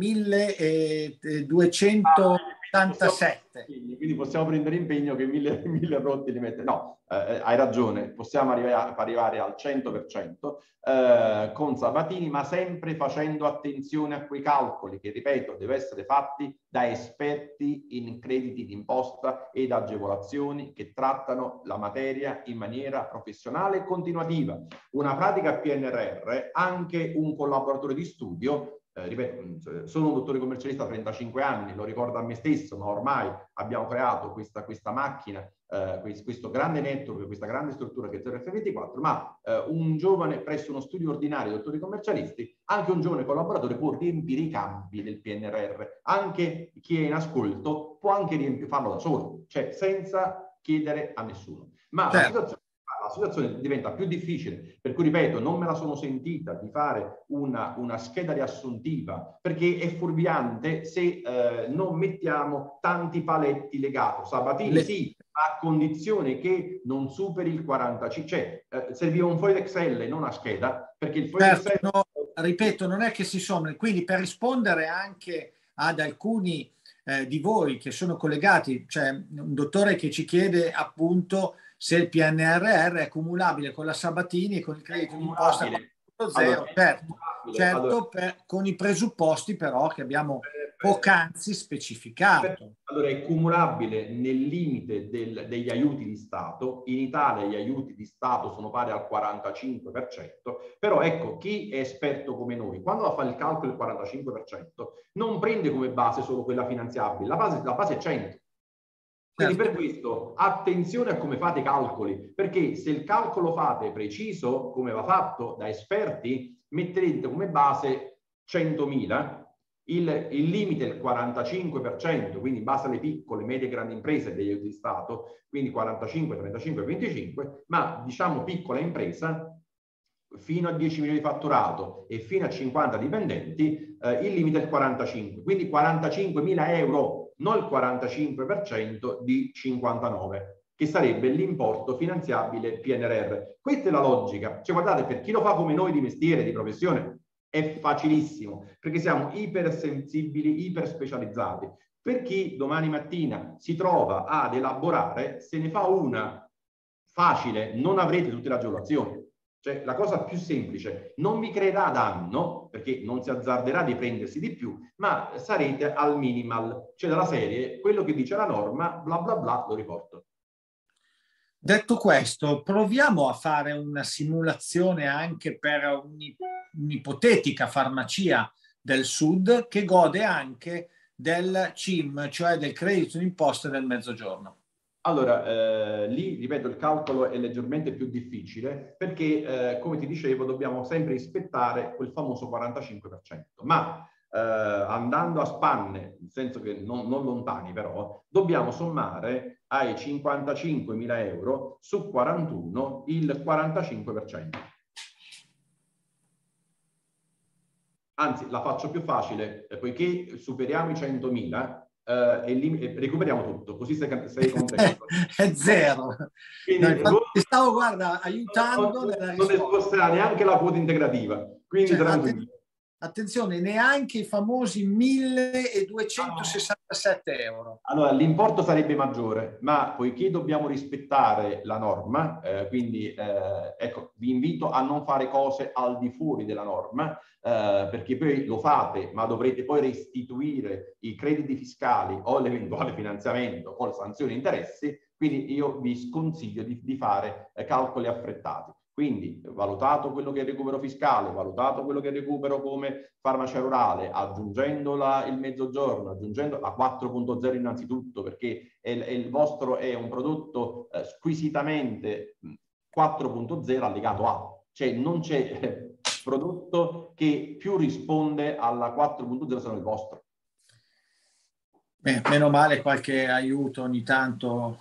1287. Quindi possiamo prendere impegno che 1000, 1000 rotti li mette. No, eh, hai ragione, possiamo arrivare, arrivare al 100% eh, con Sabatini, ma sempre facendo attenzione a quei calcoli che, ripeto, devono essere fatti da esperti in crediti d'imposta ed agevolazioni che trattano la materia in maniera professionale e continuativa. Una pratica PNRR, anche un collaboratore di studio eh, ripeto, sono un dottore commercialista da 35 anni, lo ricordo a me stesso, ma ormai abbiamo creato questa, questa macchina, eh, questo grande network, questa grande struttura che è 0F24, ma eh, un giovane presso uno studio ordinario di dottori commercialisti, anche un giovane collaboratore può riempire i campi del PNRR. Anche chi è in ascolto può anche riempire, farlo da solo, cioè senza chiedere a nessuno. Ma certo. la situazione la situazione diventa più difficile, per cui ripeto, non me la sono sentita di fare una, una scheda riassuntiva, perché è fuorviante se eh, non mettiamo tanti paletti legati. Sabatini Le... sì, a condizione che non superi il 45, cioè eh, serviva un foglio Excel e non una scheda, perché il foglio certo, Excel... No, ripeto, non è che si sommano, quindi per rispondere anche ad alcuni eh, di voi che sono collegati, c'è un dottore che ci chiede appunto se il PNRR è cumulabile con la Sabatini e con il credito d'imposta 4.0, allora, certo, certo allora. per, con i presupposti però che abbiamo poc'anzi specificato. Allora è cumulabile nel limite del, degli aiuti di Stato. In Italia gli aiuti di Stato sono pari al 45%, però ecco, chi è esperto come noi, quando fa il calcolo del 45%, non prende come base solo quella finanziabile, la base, la base è 100. Quindi per certo. questo attenzione a come fate i calcoli, perché se il calcolo fate preciso, come va fatto da esperti, metterete come base 100.000 il, il limite è il 45%, quindi in base alle piccole, medie e grandi imprese degli aiuti di Stato, quindi 45, 35, 25, ma diciamo piccola impresa fino a 10 milioni di fatturato e fino a 50 dipendenti, eh, il limite è il 45, quindi 45 mila euro, non il 45% di 59 che sarebbe l'importo finanziabile PNRR. Questa è la logica. Cioè, guardate, per chi lo fa come noi di mestiere, di professione, è facilissimo perché siamo ipersensibili, iperspecializzati. Per chi domani mattina si trova ad elaborare, se ne fa una facile, non avrete tutte le agevolazioni. Cioè, la cosa più semplice, non vi creerà danno, perché non si azzarderà di prendersi di più, ma sarete al minimal, cioè dalla serie, quello che dice la norma, bla bla bla, lo riporto. Detto questo, proviamo a fare una simulazione anche per un'ipotetica farmacia del sud che gode anche del CIM, cioè del credito d'imposta del mezzogiorno. Allora, eh, lì, ripeto, il calcolo è leggermente più difficile perché, eh, come ti dicevo, dobbiamo sempre rispettare quel famoso 45%. Ma eh, andando a spanne, nel senso che non, non lontani però, dobbiamo sommare ai 55.000 euro su 41 il 45%. Anzi, la faccio più facile, eh, poiché superiamo i 100.000 eh, e, li, e, recuperiamo tutto, così sei, sei contento. È zero. Quindi, no, ti stavo, guarda, aiutando non, risposta. Non sposterà neanche la quota integrativa. Quindi cioè, tranquillo attenzione, neanche i famosi 1267 euro. Allora, l'importo sarebbe maggiore, ma poiché dobbiamo rispettare la norma, eh, quindi eh, ecco, vi invito a non fare cose al di fuori della norma, eh, perché poi lo fate, ma dovrete poi restituire i crediti fiscali o l'eventuale finanziamento o le sanzioni interessi, quindi io vi sconsiglio di, di fare eh, calcoli affrettati. Quindi valutato quello che è il recupero fiscale, valutato quello che è il recupero come farmacia rurale, aggiungendo la, il mezzogiorno, aggiungendo la 4.0 innanzitutto, perché è, è il vostro è un prodotto eh, squisitamente 4.0 allegato a, cioè non c'è eh, prodotto che più risponde alla 4.0 se non il vostro. Beh, meno male qualche aiuto ogni tanto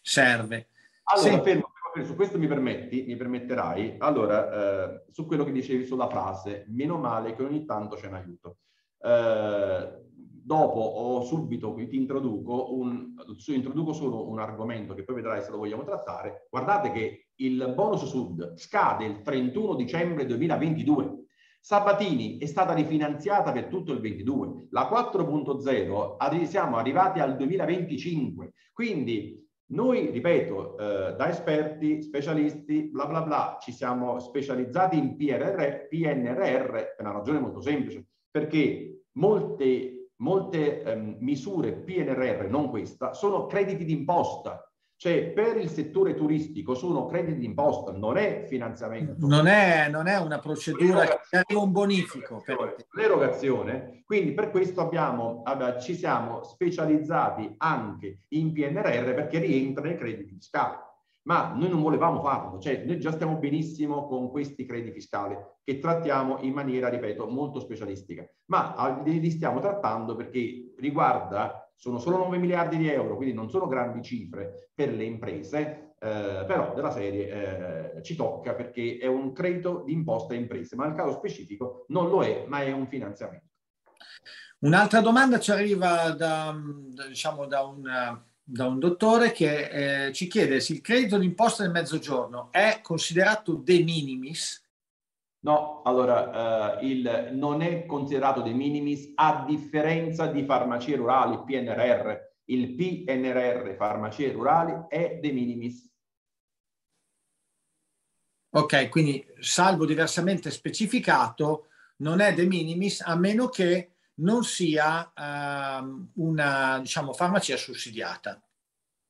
serve. Allora, sì. fermo, su questo mi permetti, mi permetterai, allora, eh, su quello che dicevi sulla frase, meno male che ogni tanto c'è un aiuto. Eh, dopo o subito ti introduco, un, introduco solo un argomento che poi vedrai se lo vogliamo trattare. Guardate che il bonus sud scade il 31 dicembre 2022. Sabatini è stata rifinanziata per tutto il 22. La 4.0 siamo arrivati al 2025. Quindi noi, ripeto, eh, da esperti, specialisti, bla bla bla, ci siamo specializzati in PRR, PNRR per una ragione molto semplice, perché molte, molte ehm, misure PNRR, non questa, sono crediti d'imposta cioè, per il settore turistico sono crediti d'imposta, non è finanziamento. Non è, non è una procedura che arriva un bonifico. L'erogazione. Quindi per questo abbiamo, ci siamo specializzati anche in PNRR perché rientra nei crediti fiscali. Ma noi non volevamo farlo, cioè noi già stiamo benissimo con questi crediti fiscali che trattiamo in maniera, ripeto, molto specialistica. Ma li stiamo trattando perché riguarda sono solo 9 miliardi di euro, quindi non sono grandi cifre per le imprese, eh, però della serie eh, ci tocca perché è un credito di imposta imprese, ma nel caso specifico non lo è, ma è un finanziamento. Un'altra domanda ci arriva da, diciamo, da, un, da un dottore che eh, ci chiede se il credito d'imposta del mezzogiorno è considerato de minimis No, allora eh, il, non è considerato de minimis a differenza di farmacie rurali, PNRR. Il PNRR farmacie rurali è de minimis. Ok, quindi salvo diversamente specificato, non è de minimis a meno che non sia uh, una diciamo, farmacia sussidiata,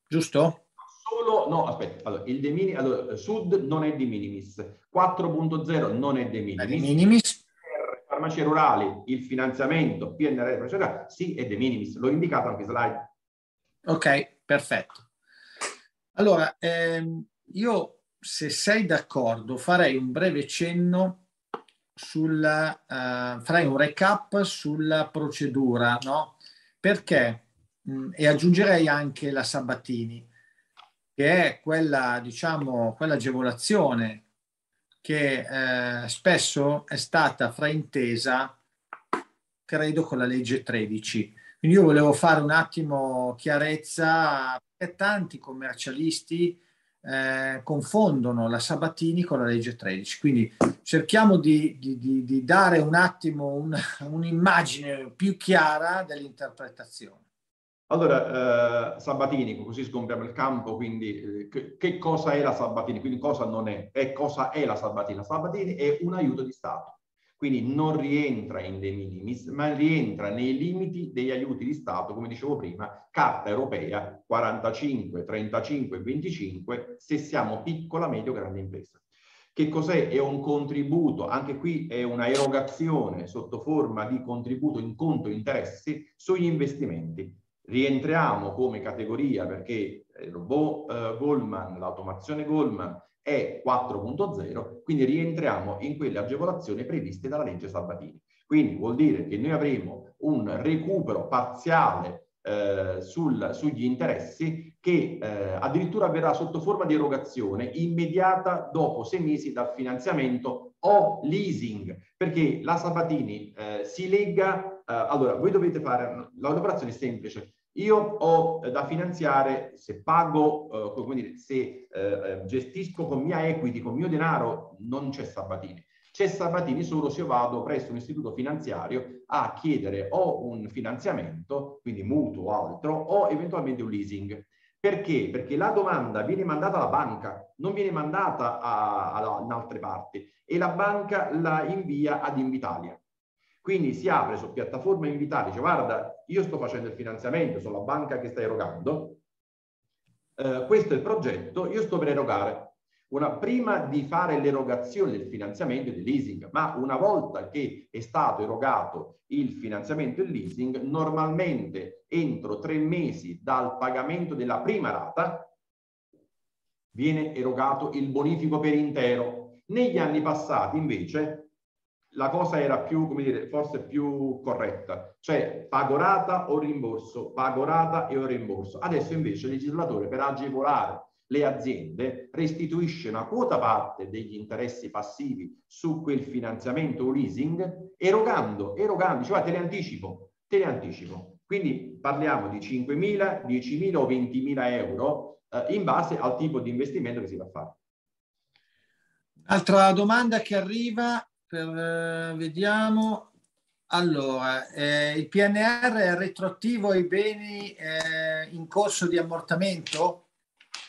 giusto? Solo, no, aspetta, allora, il de minimis, allora, Sud non è di minimis, 4.0 non è di minimis. Di minimis. Per farmacie rurali, il finanziamento, PNRR, eccetera, sì, è de minimis, l'ho indicato anche slide. Ok, perfetto. Allora, ehm, io se sei d'accordo farei un breve cenno sulla, uh, farei un recap sulla procedura, no? Perché, mh, e aggiungerei anche la Sabatini, che è quella, diciamo, quell'agevolazione che eh, spesso è stata fraintesa, credo, con la legge 13. Quindi io volevo fare un attimo chiarezza perché tanti commercialisti eh, confondono la Sabatini con la legge 13. Quindi cerchiamo di, di, di dare un attimo un, un'immagine più chiara dell'interpretazione. Allora, eh, Sabatini, così scompriamo il campo, quindi eh, che, che, cosa è la Sabatini? Quindi cosa non è? E cosa è la Sabatini? La Sabatini è un aiuto di Stato quindi non rientra in de minimis, ma rientra nei limiti degli aiuti di Stato, come dicevo prima, carta europea 45, 35, 25, se siamo piccola, medio, grande impresa. Che cos'è? È un contributo, anche qui è una erogazione sotto forma di contributo in conto interessi sugli investimenti. Rientriamo come categoria perché il robot eh, Goldman, l'automazione Goldman è 4.0, quindi rientriamo in quelle agevolazioni previste dalla legge Sabatini. Quindi vuol dire che noi avremo un recupero parziale eh, sul, sugli interessi che eh, addirittura avverrà sotto forma di erogazione immediata dopo sei mesi dal finanziamento o leasing, perché la Sabatini eh, si lega, eh, allora voi dovete fare, l'operazione semplice, io ho da finanziare, se pago, eh, come dire, se eh, gestisco con mia equity, con mio denaro, non c'è Sabatini. C'è Sabatini solo se io vado presso un istituto finanziario a chiedere o un finanziamento, quindi mutuo o altro, o eventualmente un leasing. Perché? Perché la domanda viene mandata alla banca, non viene mandata a, a, in altre parti e la banca la invia ad Invitalia. Quindi si apre su piattaforma invitata, dice guarda, io sto facendo il finanziamento, sono la banca che sta erogando, eh, questo è il progetto, io sto per erogare. Una, prima di fare l'erogazione del finanziamento e del leasing, ma una volta che è stato erogato il finanziamento e il leasing, normalmente entro tre mesi dal pagamento della prima rata viene erogato il bonifico per intero. Negli anni passati invece la cosa era più, come dire, forse più corretta, cioè pagorata o rimborso, pagorata e o rimborso. Adesso invece il legislatore per agevolare le aziende restituisce una quota parte degli interessi passivi su quel finanziamento o leasing, erogando, erogando, cioè te le anticipo, te le anticipo. Quindi parliamo di 5.000, 10.000 o 20.000 euro eh, in base al tipo di investimento che si va a fare. Altra domanda che arriva per, eh, vediamo. Allora, eh, il PNR è retroattivo ai beni eh, in corso di ammortamento?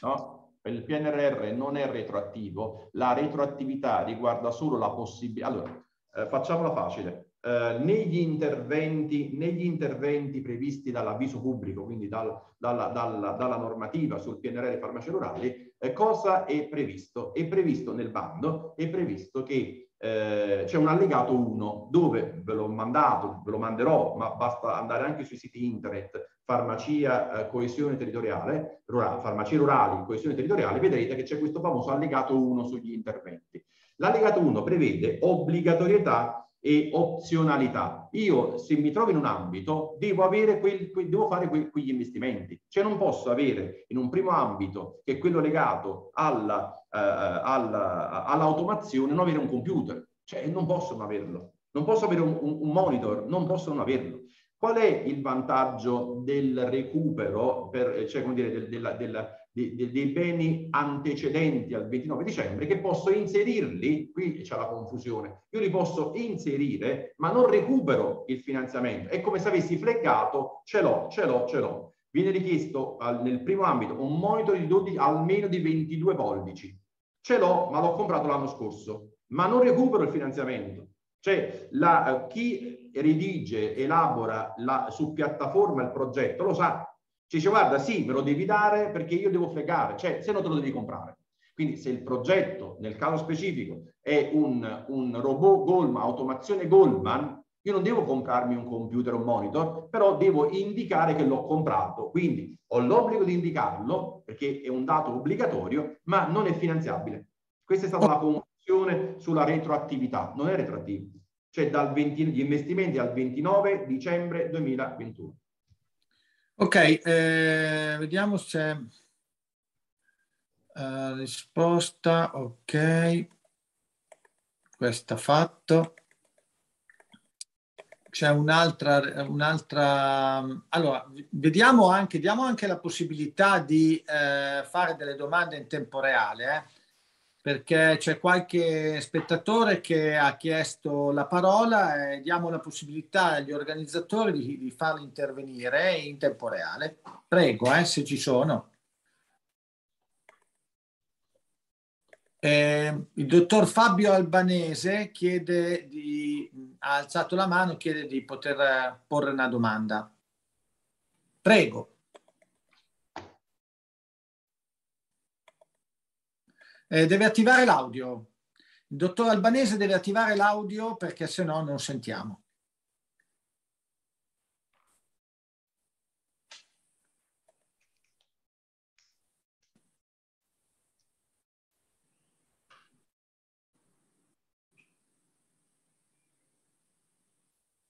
No, il PNRR non è retroattivo. La retroattività riguarda solo la possibilità. Allora, eh, facciamola facile. Eh, negli, interventi, negli, interventi, previsti dall'avviso pubblico, quindi dal, dalla, dalla, dalla, normativa sul PNRR farmaci rurali, eh, cosa è previsto? È previsto nel bando, è previsto che eh, c'è un allegato 1 dove ve l'ho mandato, ve lo manderò, ma basta andare anche sui siti internet, farmacia eh, coesione territoriale, rurale, farmacie rurali, coesione territoriale, vedrete che c'è questo famoso allegato 1 sugli interventi. L'allegato 1 prevede obbligatorietà e opzionalità. Io se mi trovo in un ambito devo, avere quel, que, devo fare que, quegli investimenti, cioè non posso avere in un primo ambito che è quello legato alla eh, all'automazione non avere un computer, cioè non posso non averlo, non posso avere un, un, un monitor, non posso non averlo. Qual è il vantaggio del recupero, per, cioè come dire, del, della, della, dei, dei beni antecedenti al 29 dicembre che posso inserirli, qui c'è la confusione, io li posso inserire ma non recupero il finanziamento, è come se avessi fleggato, ce l'ho, ce l'ho, ce l'ho. Viene richiesto al, nel primo ambito un monitor di 12, almeno di 22 pollici, Ce l'ho, ma l'ho comprato l'anno scorso, ma non recupero il finanziamento. Cioè la, chi redige, elabora la, su piattaforma il progetto lo sa. Ci dice guarda sì, me lo devi dare perché io devo fregare, cioè se no te lo devi comprare. Quindi se il progetto, nel caso specifico, è un, un robot Goldman, automazione Goldman, io non devo comprarmi un computer o un monitor, però devo indicare che l'ho comprato. Quindi ho l'obbligo di indicarlo, perché è un dato obbligatorio, ma non è finanziabile. Questa è stata la confusione sulla retroattività. Non è retroattivo. Cioè dal 20, gli investimenti al 29 dicembre 2021. Ok, eh, vediamo se... Uh, risposta, ok. Questa fatto c'è un'altra, un'altra, allora vediamo anche, diamo anche la possibilità di eh, fare delle domande in tempo reale, eh, perché c'è qualche spettatore che ha chiesto la parola e diamo la possibilità agli organizzatori di, di farli intervenire in tempo reale. Prego, eh, se ci sono. Eh, il dottor Fabio Albanese chiede di, ha alzato la mano e chiede di poter porre una domanda. Prego. Eh, deve attivare l'audio. Il dottor Albanese deve attivare l'audio perché se no non sentiamo.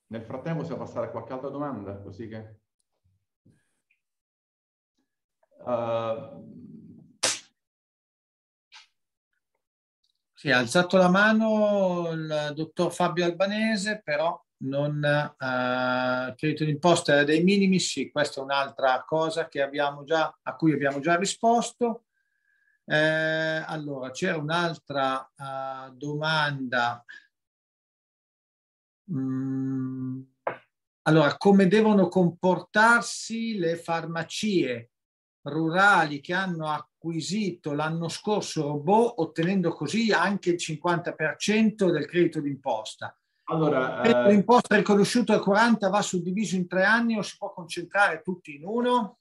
Nel frattempo possiamo passare a qualche altra domanda, così che... Uh... Sì, ha alzato la mano il dottor Fabio Albanese, però non uh, credito d'imposta dei minimi, sì, questa è un'altra cosa già, a cui abbiamo già risposto. Eh, allora, c'era un'altra uh, domanda Mm, allora, come devono comportarsi le farmacie rurali che hanno acquisito l'anno scorso robot, ottenendo così anche il 50% del credito d'imposta? Allora, eh... d'imposta riconosciuto al 40 va suddiviso in tre anni o si può concentrare tutti in uno?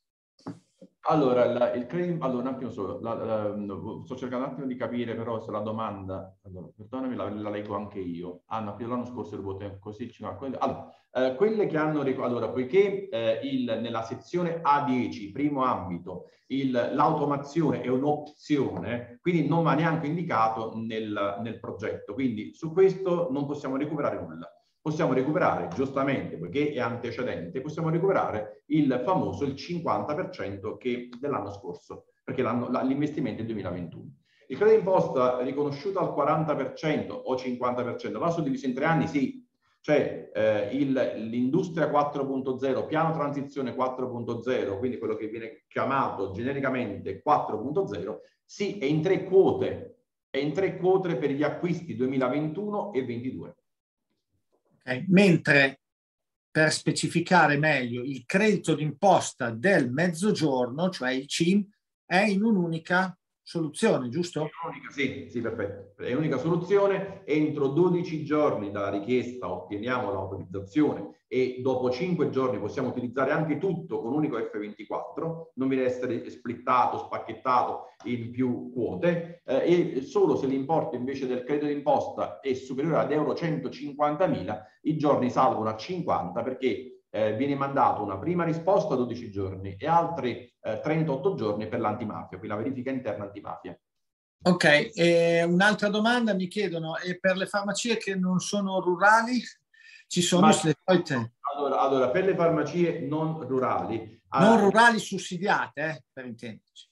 Allora, la, il credit, allora, un attimo solo, la, la, sto cercando un attimo di capire però se la domanda, allora, perdonami, la, leggo anche io. Ah, no, l'anno scorso il voto così il 50. Allora, eh, quelle che hanno, allora, poiché eh, il, nella sezione A10, primo ambito, l'automazione è un'opzione, quindi non va neanche indicato nel, nel progetto, quindi su questo non possiamo recuperare nulla possiamo recuperare, giustamente, poiché è antecedente, possiamo recuperare il famoso il 50% che dell'anno scorso, perché l'investimento è 2021. Il credito d'imposta riconosciuto al 40% o 50%, va suddiviso in tre anni? Sì, cioè eh, l'industria 4.0, piano transizione 4.0, quindi quello che viene chiamato genericamente 4.0, sì, è in tre quote, è in tre quote per gli acquisti 2021 e 2022. Okay? Mentre per specificare meglio, il credito d'imposta del mezzogiorno, cioè il CIM, è in un'unica soluzione, giusto? Sì, sì, perfetto. È l'unica soluzione. Entro 12 giorni dalla richiesta otteniamo l'autorizzazione e dopo 5 giorni possiamo utilizzare anche tutto con unico F24, non deve essere splittato, spacchettato in più quote eh, e solo se l'importo invece del credito d'imposta è superiore ad euro 150.000 i giorni salgono a 50 perché eh, viene mandato una prima risposta a 12 giorni e altri eh, 38 giorni per l'antimafia, quindi la verifica interna antimafia. Ok, un'altra domanda mi chiedono, e per le farmacie che non sono rurali ci sono Ma, le solite? Allora, allora, per le farmacie non rurali... Non allora, rurali sussidiate, eh, per intenderci.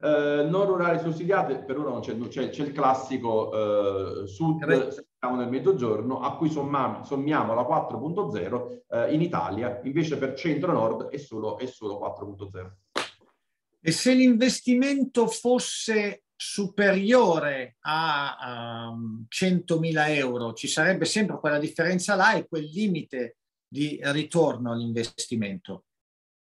Eh, non rurali sussidiate, per ora non c'è, c'è, c'è il classico eh, sud, siamo nel mezzogiorno, a cui sommiamo, sommiamo la 4.0 eh, in Italia, invece per centro-nord è solo, è solo 4.0. E se l'investimento fosse superiore a um, 100.000 euro, ci sarebbe sempre quella differenza là e quel limite di ritorno all'investimento?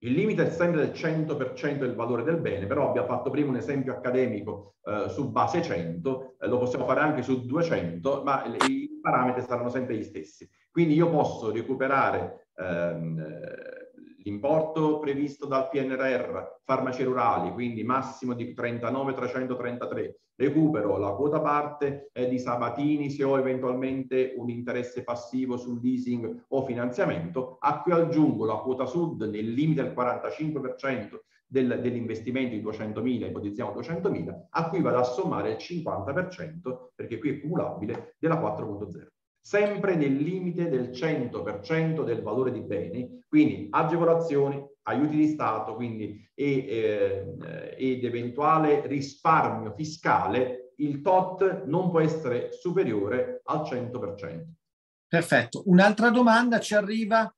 Il limite è sempre del 100% del valore del bene, però abbiamo fatto prima un esempio accademico eh, su base 100, eh, lo possiamo fare anche su 200, ma il parametri saranno sempre gli stessi. Quindi io posso recuperare ehm, l'importo previsto dal PNRR, farmacie rurali, quindi massimo di 39,333, recupero la quota parte eh, di Sabatini se ho eventualmente un interesse passivo sul leasing o finanziamento, a cui aggiungo la quota sud nel limite del 45% del, dell'investimento di 200.000, ipotizziamo 200.000, a cui vado a sommare il 50%, perché qui è cumulabile, della 4.0 sempre nel limite del 100% del valore di beni, quindi agevolazioni, aiuti di Stato, quindi e, eh, ed eventuale risparmio fiscale, il TOT non può essere superiore al 100%. Perfetto. Un'altra domanda ci arriva,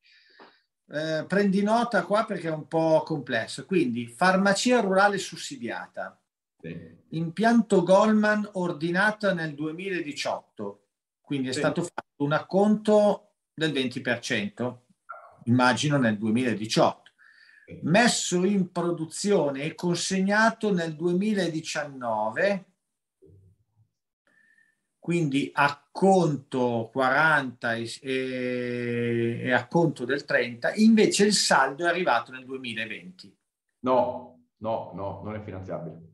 eh, prendi nota qua perché è un po' complesso. Quindi, farmacia rurale sussidiata, sì. impianto Goldman ordinata nel 2018 quindi è sì. stato fatto un acconto del 20%, immagino nel 2018, messo in produzione e consegnato nel 2019, quindi acconto 40 e, e, e acconto del 30, invece il saldo è arrivato nel 2020. No, no, no, non è finanziabile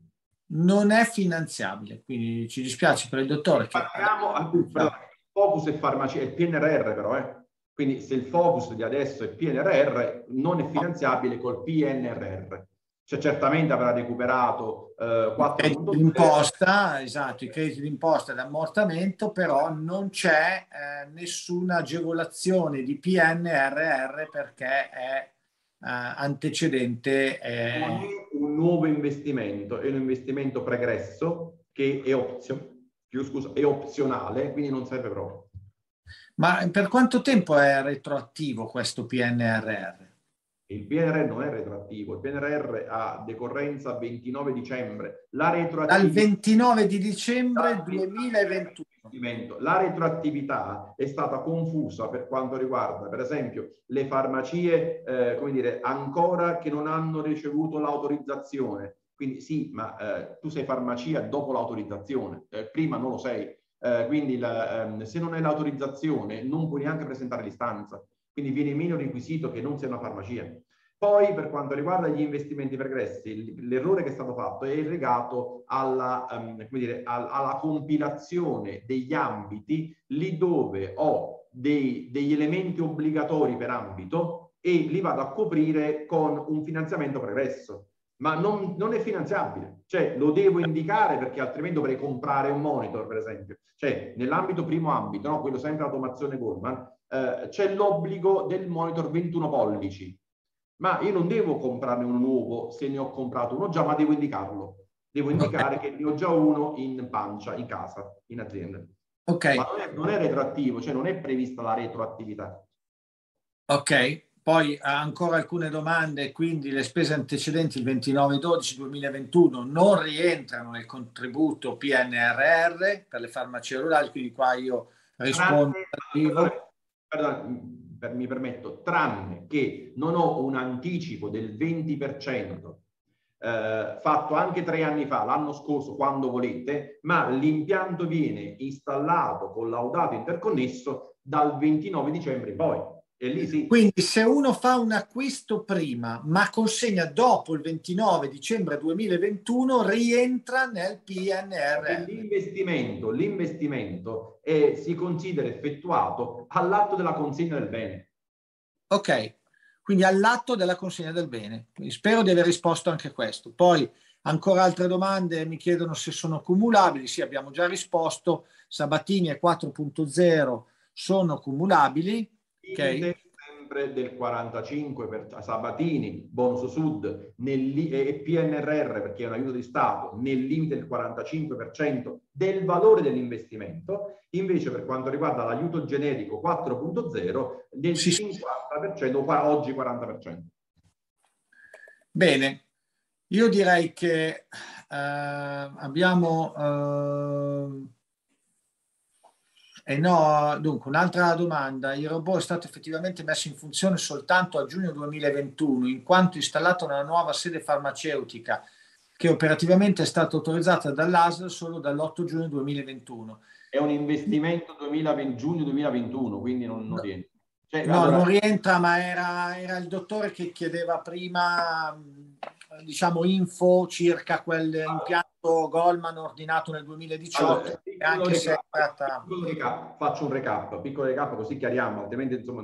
non è finanziabile. Quindi ci dispiace per il dottore. Parliamo che... il focus è farmacia, il PNRR però, eh. Quindi se il focus di adesso è PNRR, non è finanziabile col PNRR. Cioè certamente avrà recuperato eh, 4 d'imposta, esatto, i crediti d'imposta d'ammortamento, però non c'è eh, nessuna agevolazione di PNRR perché è eh, antecedente. Eh... un nuovo investimento, è un investimento pregresso che è, opzio, più, scusa, è opzionale, quindi non serve proprio. Ma per quanto tempo è retroattivo questo PNRR? Il PNRR non è retroattivo, il PNRR ha decorrenza 29 dicembre. La retroattività, Dal 29 di dicembre 2021. La retroattività è stata confusa per quanto riguarda, per esempio, le farmacie, eh, come dire, ancora che non hanno ricevuto l'autorizzazione. Quindi sì, ma eh, tu sei farmacia dopo l'autorizzazione, eh, prima non lo sei. Eh, quindi la, ehm, se non hai l'autorizzazione non puoi neanche presentare l'istanza quindi viene meno requisito che non sia una farmacia. Poi per quanto riguarda gli investimenti pregressi, l'errore che è stato fatto è legato alla, um, dire, alla compilazione degli ambiti lì dove ho dei, degli elementi obbligatori per ambito e li vado a coprire con un finanziamento pregresso. Ma non, non, è finanziabile, cioè lo devo indicare perché altrimenti dovrei comprare un monitor, per esempio. Cioè, nell'ambito primo ambito, no? quello sempre automazione Goldman, eh, c'è l'obbligo del monitor 21 pollici, ma io non devo comprarne uno nuovo se ne ho comprato uno già, ma devo indicarlo. Devo indicare che ne ho già uno in pancia, in casa, in azienda. Ok. Ma non è, non è retroattivo, cioè non è prevista la retroattività. Ok, poi ancora alcune domande, quindi le spese antecedenti il 29-12-2021 non rientrano nel contributo PNRR per le farmacie rurali, quindi qua io rispondo. Tranne, perdona, mi permetto, tranne che non ho un anticipo del 20% eh, fatto anche tre anni fa, l'anno scorso, quando volete, ma l'impianto viene installato, collaudato, interconnesso dal 29 dicembre in poi. Sì. Quindi se uno fa un acquisto prima ma consegna dopo il 29 dicembre 2021 rientra nel PNR. L'investimento, l'investimento è, si considera effettuato all'atto della consegna del bene. Ok, quindi all'atto della consegna del bene. Quindi spero di aver risposto anche a questo. Poi ancora altre domande mi chiedono se sono cumulabili. Sì, abbiamo già risposto. Sabatini e 4.0 sono cumulabili Okay. Sempre del 45 per Sabatini, bonus sud nel, e PNRR perché è un aiuto di Stato nel limite del 45% del valore dell'investimento, invece per quanto riguarda l'aiuto generico 4.0 del sì. 50%, oggi 40%. Bene, io direi che eh, abbiamo... Eh, eh no, dunque, un'altra domanda. Il robot è stato effettivamente messo in funzione soltanto a giugno 2021, in quanto installato nella nuova sede farmaceutica, che operativamente è stata autorizzata dall'ASL solo dall'8 giugno 2021. È un investimento 2020, giugno 2021, quindi non, non rientra. Cioè, no, allora... non rientra, ma era, era, il dottore che chiedeva prima, diciamo, info circa quell'impianto Goldman ordinato nel 2018. Allora, anche se tratta... recap, faccio un recap, piccolo recap così chiariamo, altrimenti insomma,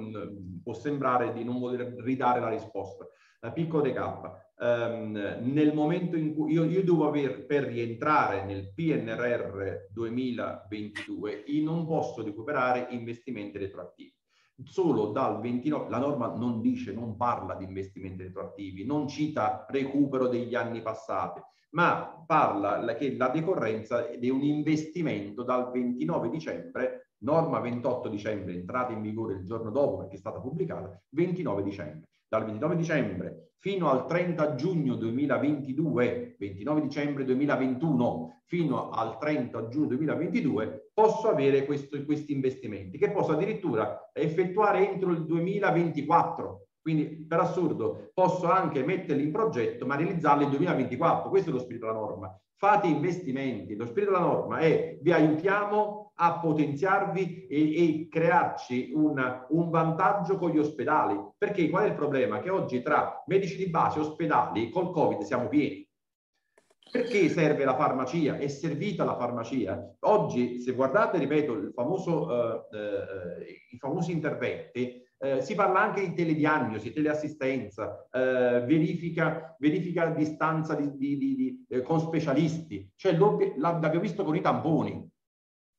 può sembrare di non voler ridare la risposta. Uh, piccolo recap. Um, nel momento in cui io, io devo aver per rientrare nel PNRR 2022, io non posso recuperare investimenti retroattivi solo dal 29, la norma non dice, non parla di investimenti retroattivi, non cita recupero degli anni passati, ma parla che la decorrenza è un investimento dal 29 dicembre, norma 28 dicembre, entrata in vigore il giorno dopo perché è stata pubblicata, 29 dicembre. Dal 29 dicembre fino al 30 giugno 2022, 29 dicembre 2021 fino al 30 giugno 2022, posso avere questo, questi investimenti che posso addirittura effettuare entro il 2024. Quindi per assurdo posso anche metterli in progetto ma realizzarli nel 2024. Questo è lo spirito della norma. Fate investimenti. Lo spirito della norma è vi aiutiamo a potenziarvi e, e crearci una, un vantaggio con gli ospedali. Perché qual è il problema? Che oggi tra medici di base e ospedali col Covid siamo pieni. Perché serve la farmacia? È servita la farmacia. Oggi, se guardate, ripeto, famoso, eh, eh, i famosi interventi, eh, si parla anche di telediagnosi, teleassistenza, eh, verifica, verifica a distanza di, di, di, eh, con specialisti. Cioè, l'abbiamo visto con i tamponi.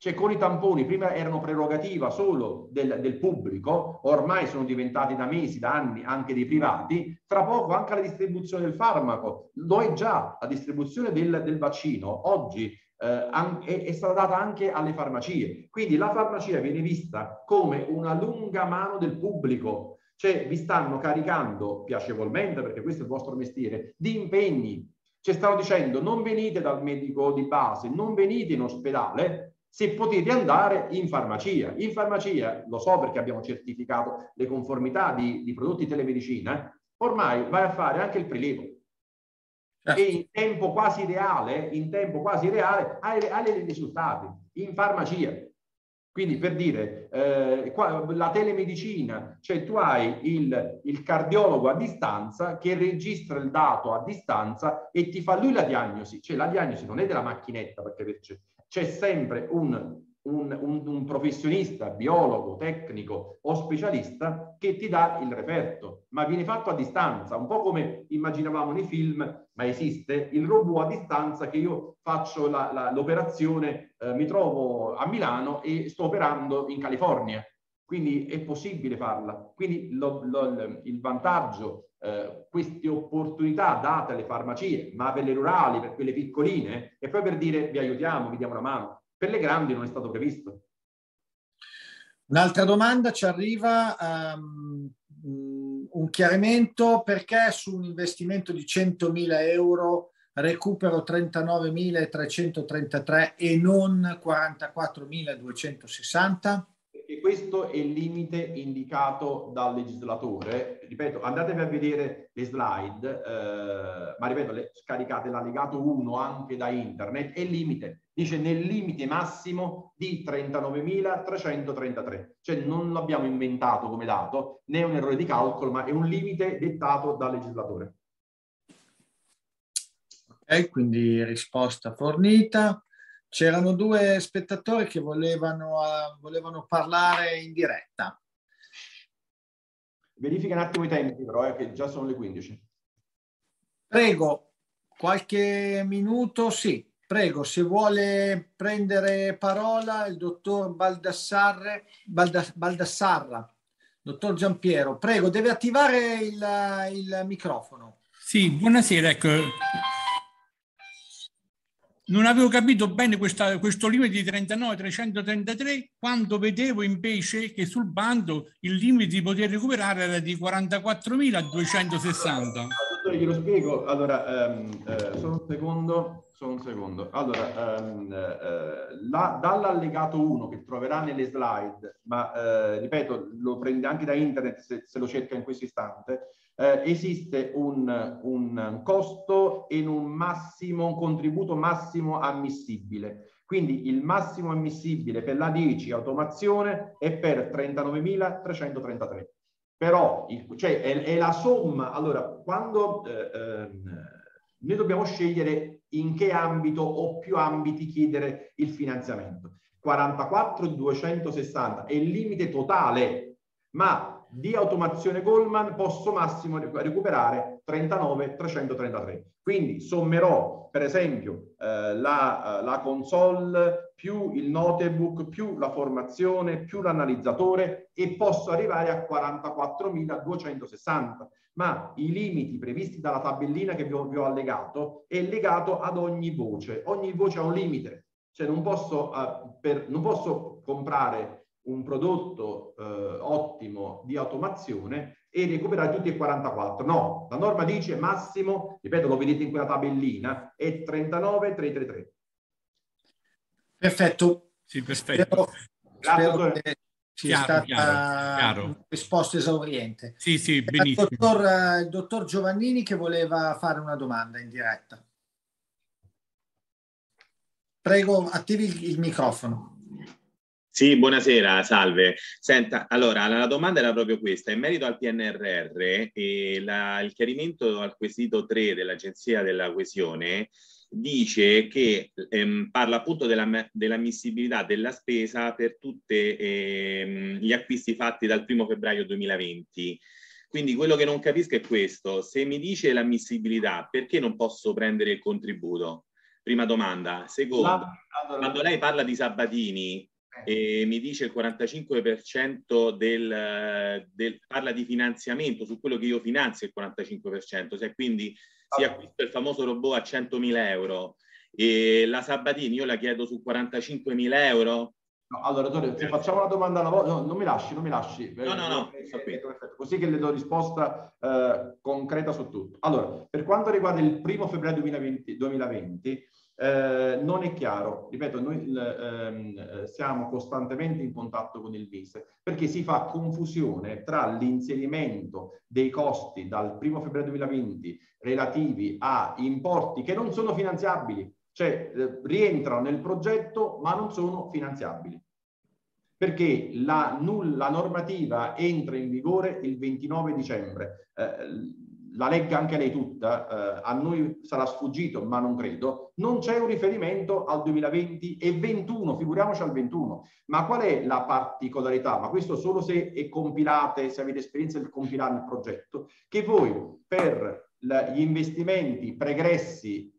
Cioè con i tamponi prima erano prerogativa solo del, del, pubblico, ormai sono diventati da mesi, da anni anche dei privati, tra poco anche la distribuzione del farmaco, lo è già, la distribuzione del, del vaccino. Oggi eh, è, è, stata data anche alle farmacie, quindi la farmacia viene vista come una lunga mano del pubblico, cioè vi stanno caricando piacevolmente, perché questo è il vostro mestiere, di impegni, ci stanno dicendo non venite dal medico di base, non venite in ospedale, se potete andare in farmacia. In farmacia, lo so perché abbiamo certificato le conformità di, di prodotti telemedicina, ormai vai a fare anche il prelievo. Certo. E in tempo quasi reale, in tempo quasi reale, hai, hai i risultati in farmacia. Quindi per dire, eh, qua, la telemedicina, cioè tu hai il, il, cardiologo a distanza che registra il dato a distanza e ti fa lui la diagnosi. Cioè la diagnosi non è della macchinetta, perché c'è sempre un, un, un, un, professionista, biologo, tecnico o specialista che ti dà il referto, ma viene fatto a distanza, un po' come immaginavamo nei film, ma esiste il robot a distanza che io faccio la, la, l'operazione, eh, mi trovo a Milano e sto operando in California. Quindi è possibile farla. Quindi lo, lo, il vantaggio, eh, queste opportunità date alle farmacie, ma per le rurali, per quelle piccoline, è poi per dire vi aiutiamo, vi diamo una mano. Per le grandi non è stato previsto. Un'altra domanda ci arriva, um, un chiarimento perché su un investimento di 100.000 euro recupero 39.333 e non 44.260? E questo è il limite indicato dal legislatore. Ripeto, andatevi a vedere le slide, eh, ma ripeto, le, scaricate l'allegato 1 anche da internet, è il limite, dice nel limite massimo di 39.333, cioè non l'abbiamo inventato come dato, né un errore di calcolo, ma è un limite dettato dal legislatore. Ok, quindi risposta fornita. C'erano due spettatori che volevano, uh, volevano parlare in diretta. Verifica un attimo i tempi, però, eh, che già sono le 15. Prego, qualche minuto, sì. Prego, se vuole prendere parola il dottor Baldassarre, Balda, Baldassarra, dottor Giampiero, prego, deve attivare il, il microfono. Sì, buonasera. Ecco, non avevo capito bene questa, questo limite di 39-333 quando vedevo invece che sul bando il limite di poter recuperare era di 44.260. Glielo spiego, allora, um, uh, solo un secondo, solo un secondo. Allora, um, uh, la, dall'allegato 1 che troverà nelle slide, ma uh, ripeto, lo prende anche da internet se, se lo cerca in questo istante, eh, esiste un, un, costo e un massimo, un contributo massimo ammissibile. Quindi il massimo ammissibile per la 10 automazione è per 39.333. Però il, cioè, è, è, la somma. Allora, quando eh, eh, noi dobbiamo scegliere in che ambito o più ambiti chiedere il finanziamento. 44,260 è il limite totale, ma di automazione Goldman posso massimo recuperare 39,333. Quindi sommerò per esempio eh, la, eh, la, console più il notebook più la formazione più l'analizzatore e posso arrivare a 44.260 ma i limiti previsti dalla tabellina che vi ho, vi ho, allegato è legato ad ogni voce. Ogni voce ha un limite. Cioè non posso, uh, per, non posso comprare un prodotto eh, ottimo di automazione e recuperare tutti e 44. No, la norma dice massimo, ripeto, lo vedete in quella tabellina, è 39,333. Perfetto. Sì, perfetto. Grazie, spero che sia chiaro, stata chiaro, chiaro. risposta esauriente. Sì, sì, benissimo. Il dottor, il dottor Giovannini che voleva fare una domanda in diretta. Prego, attivi il, il microfono. Sì, buonasera, salve. Senta, allora la domanda era proprio questa. In merito al PNRR, eh, la, il chiarimento al quesito 3 dell'Agenzia della Coesione dice che ehm, parla appunto della, dell'ammissibilità della spesa per tutti ehm, gli acquisti fatti dal 1 febbraio 2020. Quindi quello che non capisco è questo. Se mi dice l'ammissibilità, perché non posso prendere il contributo? Prima domanda. Seconda, allora, quando lei parla di Sabatini, e mi dice il 45% del, del, parla di finanziamento su quello che io finanzio il 45%, se quindi si acquista il famoso robot a 100.000 euro e la Sabatini io la chiedo su 45.000 euro. No, allora, dottore, se facciamo una domanda alla volta, no, non mi lasci, non mi lasci. No, no, no, eh, eh, così che le do risposta eh, concreta su tutto. Allora, per quanto riguarda il primo febbraio 2020, 2020 eh, non è chiaro, ripeto, noi ehm, siamo costantemente in contatto con il MISE perché si fa confusione tra l'inserimento dei costi dal 1 febbraio 2020 relativi a importi che non sono finanziabili, cioè eh, rientrano nel progetto ma non sono finanziabili. Perché la, la normativa entra in vigore il 29 dicembre. Eh, la legga anche lei tutta, eh, a noi sarà sfuggito, ma non credo, non c'è un riferimento al 2020 e 21, figuriamoci al 21. Ma qual è la particolarità? Ma questo solo se è compilate, se avete esperienza del compilare il progetto, che voi per gli investimenti pregressi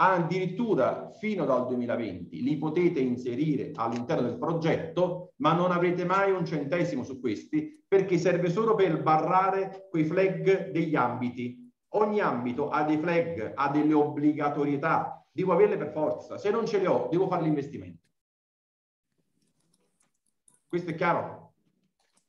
addirittura fino dal 2020 li potete inserire all'interno del progetto, ma non avrete mai un centesimo su questi perché serve solo per barrare quei flag degli ambiti. Ogni ambito ha dei flag, ha delle obbligatorietà, devo averle per forza. Se non ce le ho, devo fare l'investimento. Questo è chiaro?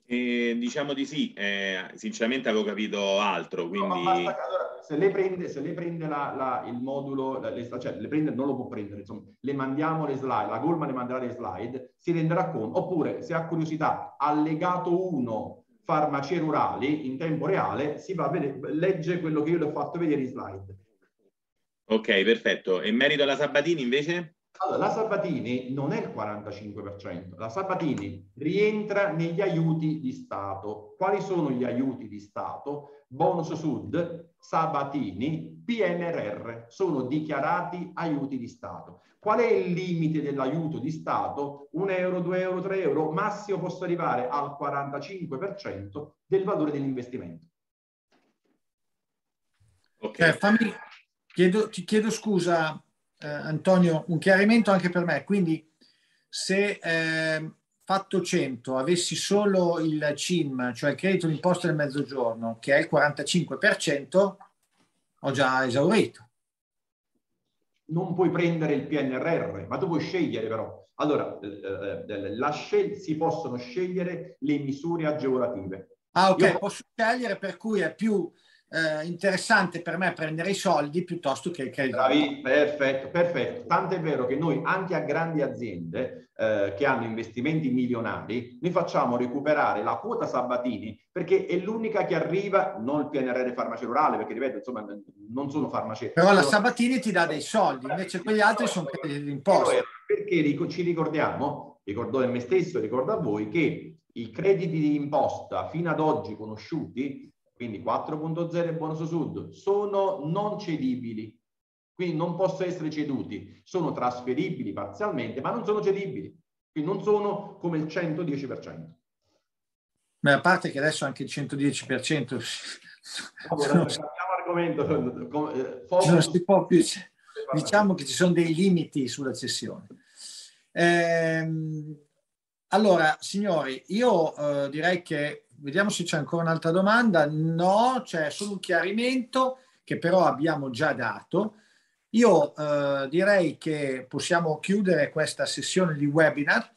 Eh, diciamo di sì, eh, sinceramente avevo capito altro, quindi... No, basta, allora, se lei prende, se lei prende la, la, il modulo, la, le, cioè le prende, non lo può prendere, insomma, le mandiamo le slide, la Goldman le manderà le slide, si renderà conto, oppure se ha curiosità, allegato 1 farmacie rurali in tempo reale, si va a vedere, legge quello che io le ho fatto vedere in slide. Ok, perfetto. E merito alla Sabatini invece? Allora, la Sabatini non è il 45%, la Sabatini rientra negli aiuti di Stato. Quali sono gli aiuti di Stato? Bonus Sud, Sabatini, PNRR sono dichiarati aiuti di Stato. Qual è il limite dell'aiuto di Stato? Un euro, due euro, tre euro, massimo posso arrivare al 45% del valore dell'investimento. Ok, eh, fammi, chiedo, ti chiedo scusa eh, Antonio, un chiarimento anche per me. Quindi se eh, fatto 100 avessi solo il CIM, cioè il credito d'imposta del mezzogiorno, che è il 45%, ho già esaurito. Non puoi prendere il PNRR, ma tu puoi scegliere però. Allora, eh, eh scel- si possono scegliere le misure agevolative. Ah, ok, Io... posso scegliere per cui è più eh, interessante per me prendere i soldi piuttosto che, che... Bravi, perfetto, perfetto. Tanto è vero che noi anche a grandi aziende eh, che hanno investimenti milionari, noi facciamo recuperare la quota Sabatini perché è l'unica che arriva, non il PNRR farmaceutico, perché ripeto, insomma, non sono farmaceutici. Però la Sabatini ti dà dei soldi, invece quegli altri sono imposti. Perché ci ricordiamo, ricordo a me stesso, ricordo a voi, che i crediti di imposta fino ad oggi conosciuti quindi 4.0 e bonus sud, sono non cedibili, quindi non possono essere ceduti, sono trasferibili parzialmente, ma non sono cedibili, quindi non sono come il 110%. Ma a parte che adesso anche il 110%... Allora, cambiamo argomento. Eh, non si può più, diciamo che ci sono dei limiti sulla cessione. Ehm, allora, signori, io eh, direi che vediamo se c'è ancora un'altra domanda. No, c'è solo un chiarimento che però abbiamo già dato. Io eh, direi che possiamo chiudere questa sessione di webinar.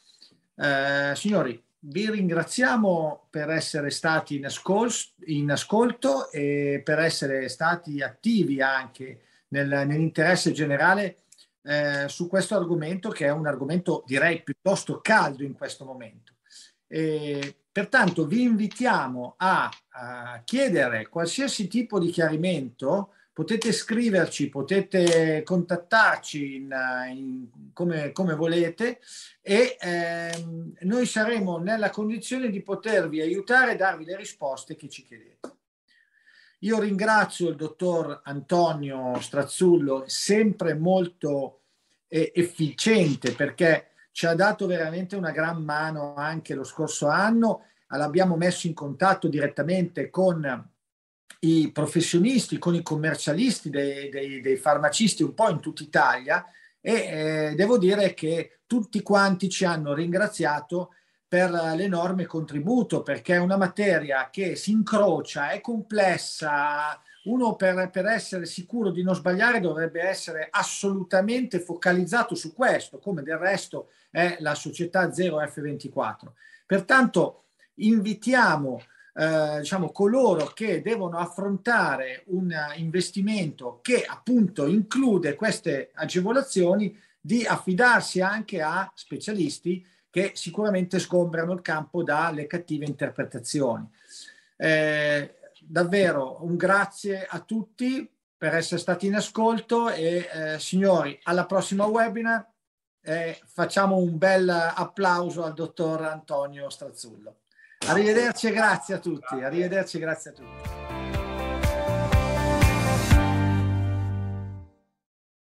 Eh, signori, vi ringraziamo per essere stati in, ascol- in, ascolto e per essere stati attivi anche nel, nell'interesse generale eh, su questo argomento che è un argomento direi piuttosto caldo in questo momento. E pertanto vi invitiamo a, a, chiedere qualsiasi tipo di chiarimento, potete scriverci, potete contattarci in, in, come, come, volete e ehm, noi saremo nella condizione di potervi aiutare e darvi le risposte che ci chiedete. Io ringrazio il dottor Antonio Strazzullo, sempre molto eh, efficiente perché ci ha dato veramente una gran mano anche lo scorso anno. L'abbiamo messo in contatto direttamente con i professionisti, con i commercialisti dei, dei, dei farmacisti un po' in tutta Italia e eh, devo dire che tutti quanti ci hanno ringraziato per l'enorme contributo perché è una materia che si incrocia, è complessa, uno per, per, essere sicuro di non sbagliare dovrebbe essere assolutamente focalizzato su questo, come del resto è la società 0F24. Pertanto invitiamo eh, diciamo, coloro che devono affrontare un investimento che appunto include queste agevolazioni di affidarsi anche a specialisti che sicuramente sgombrano il campo dalle cattive interpretazioni. Eh, davvero un grazie a tutti per essere stati in ascolto e eh, signori, alla prossima webinar eh, facciamo un bel applauso al dottor Antonio Strazzullo. Arrivederci e grazie a tutti. Arrivederci e grazie a tutti.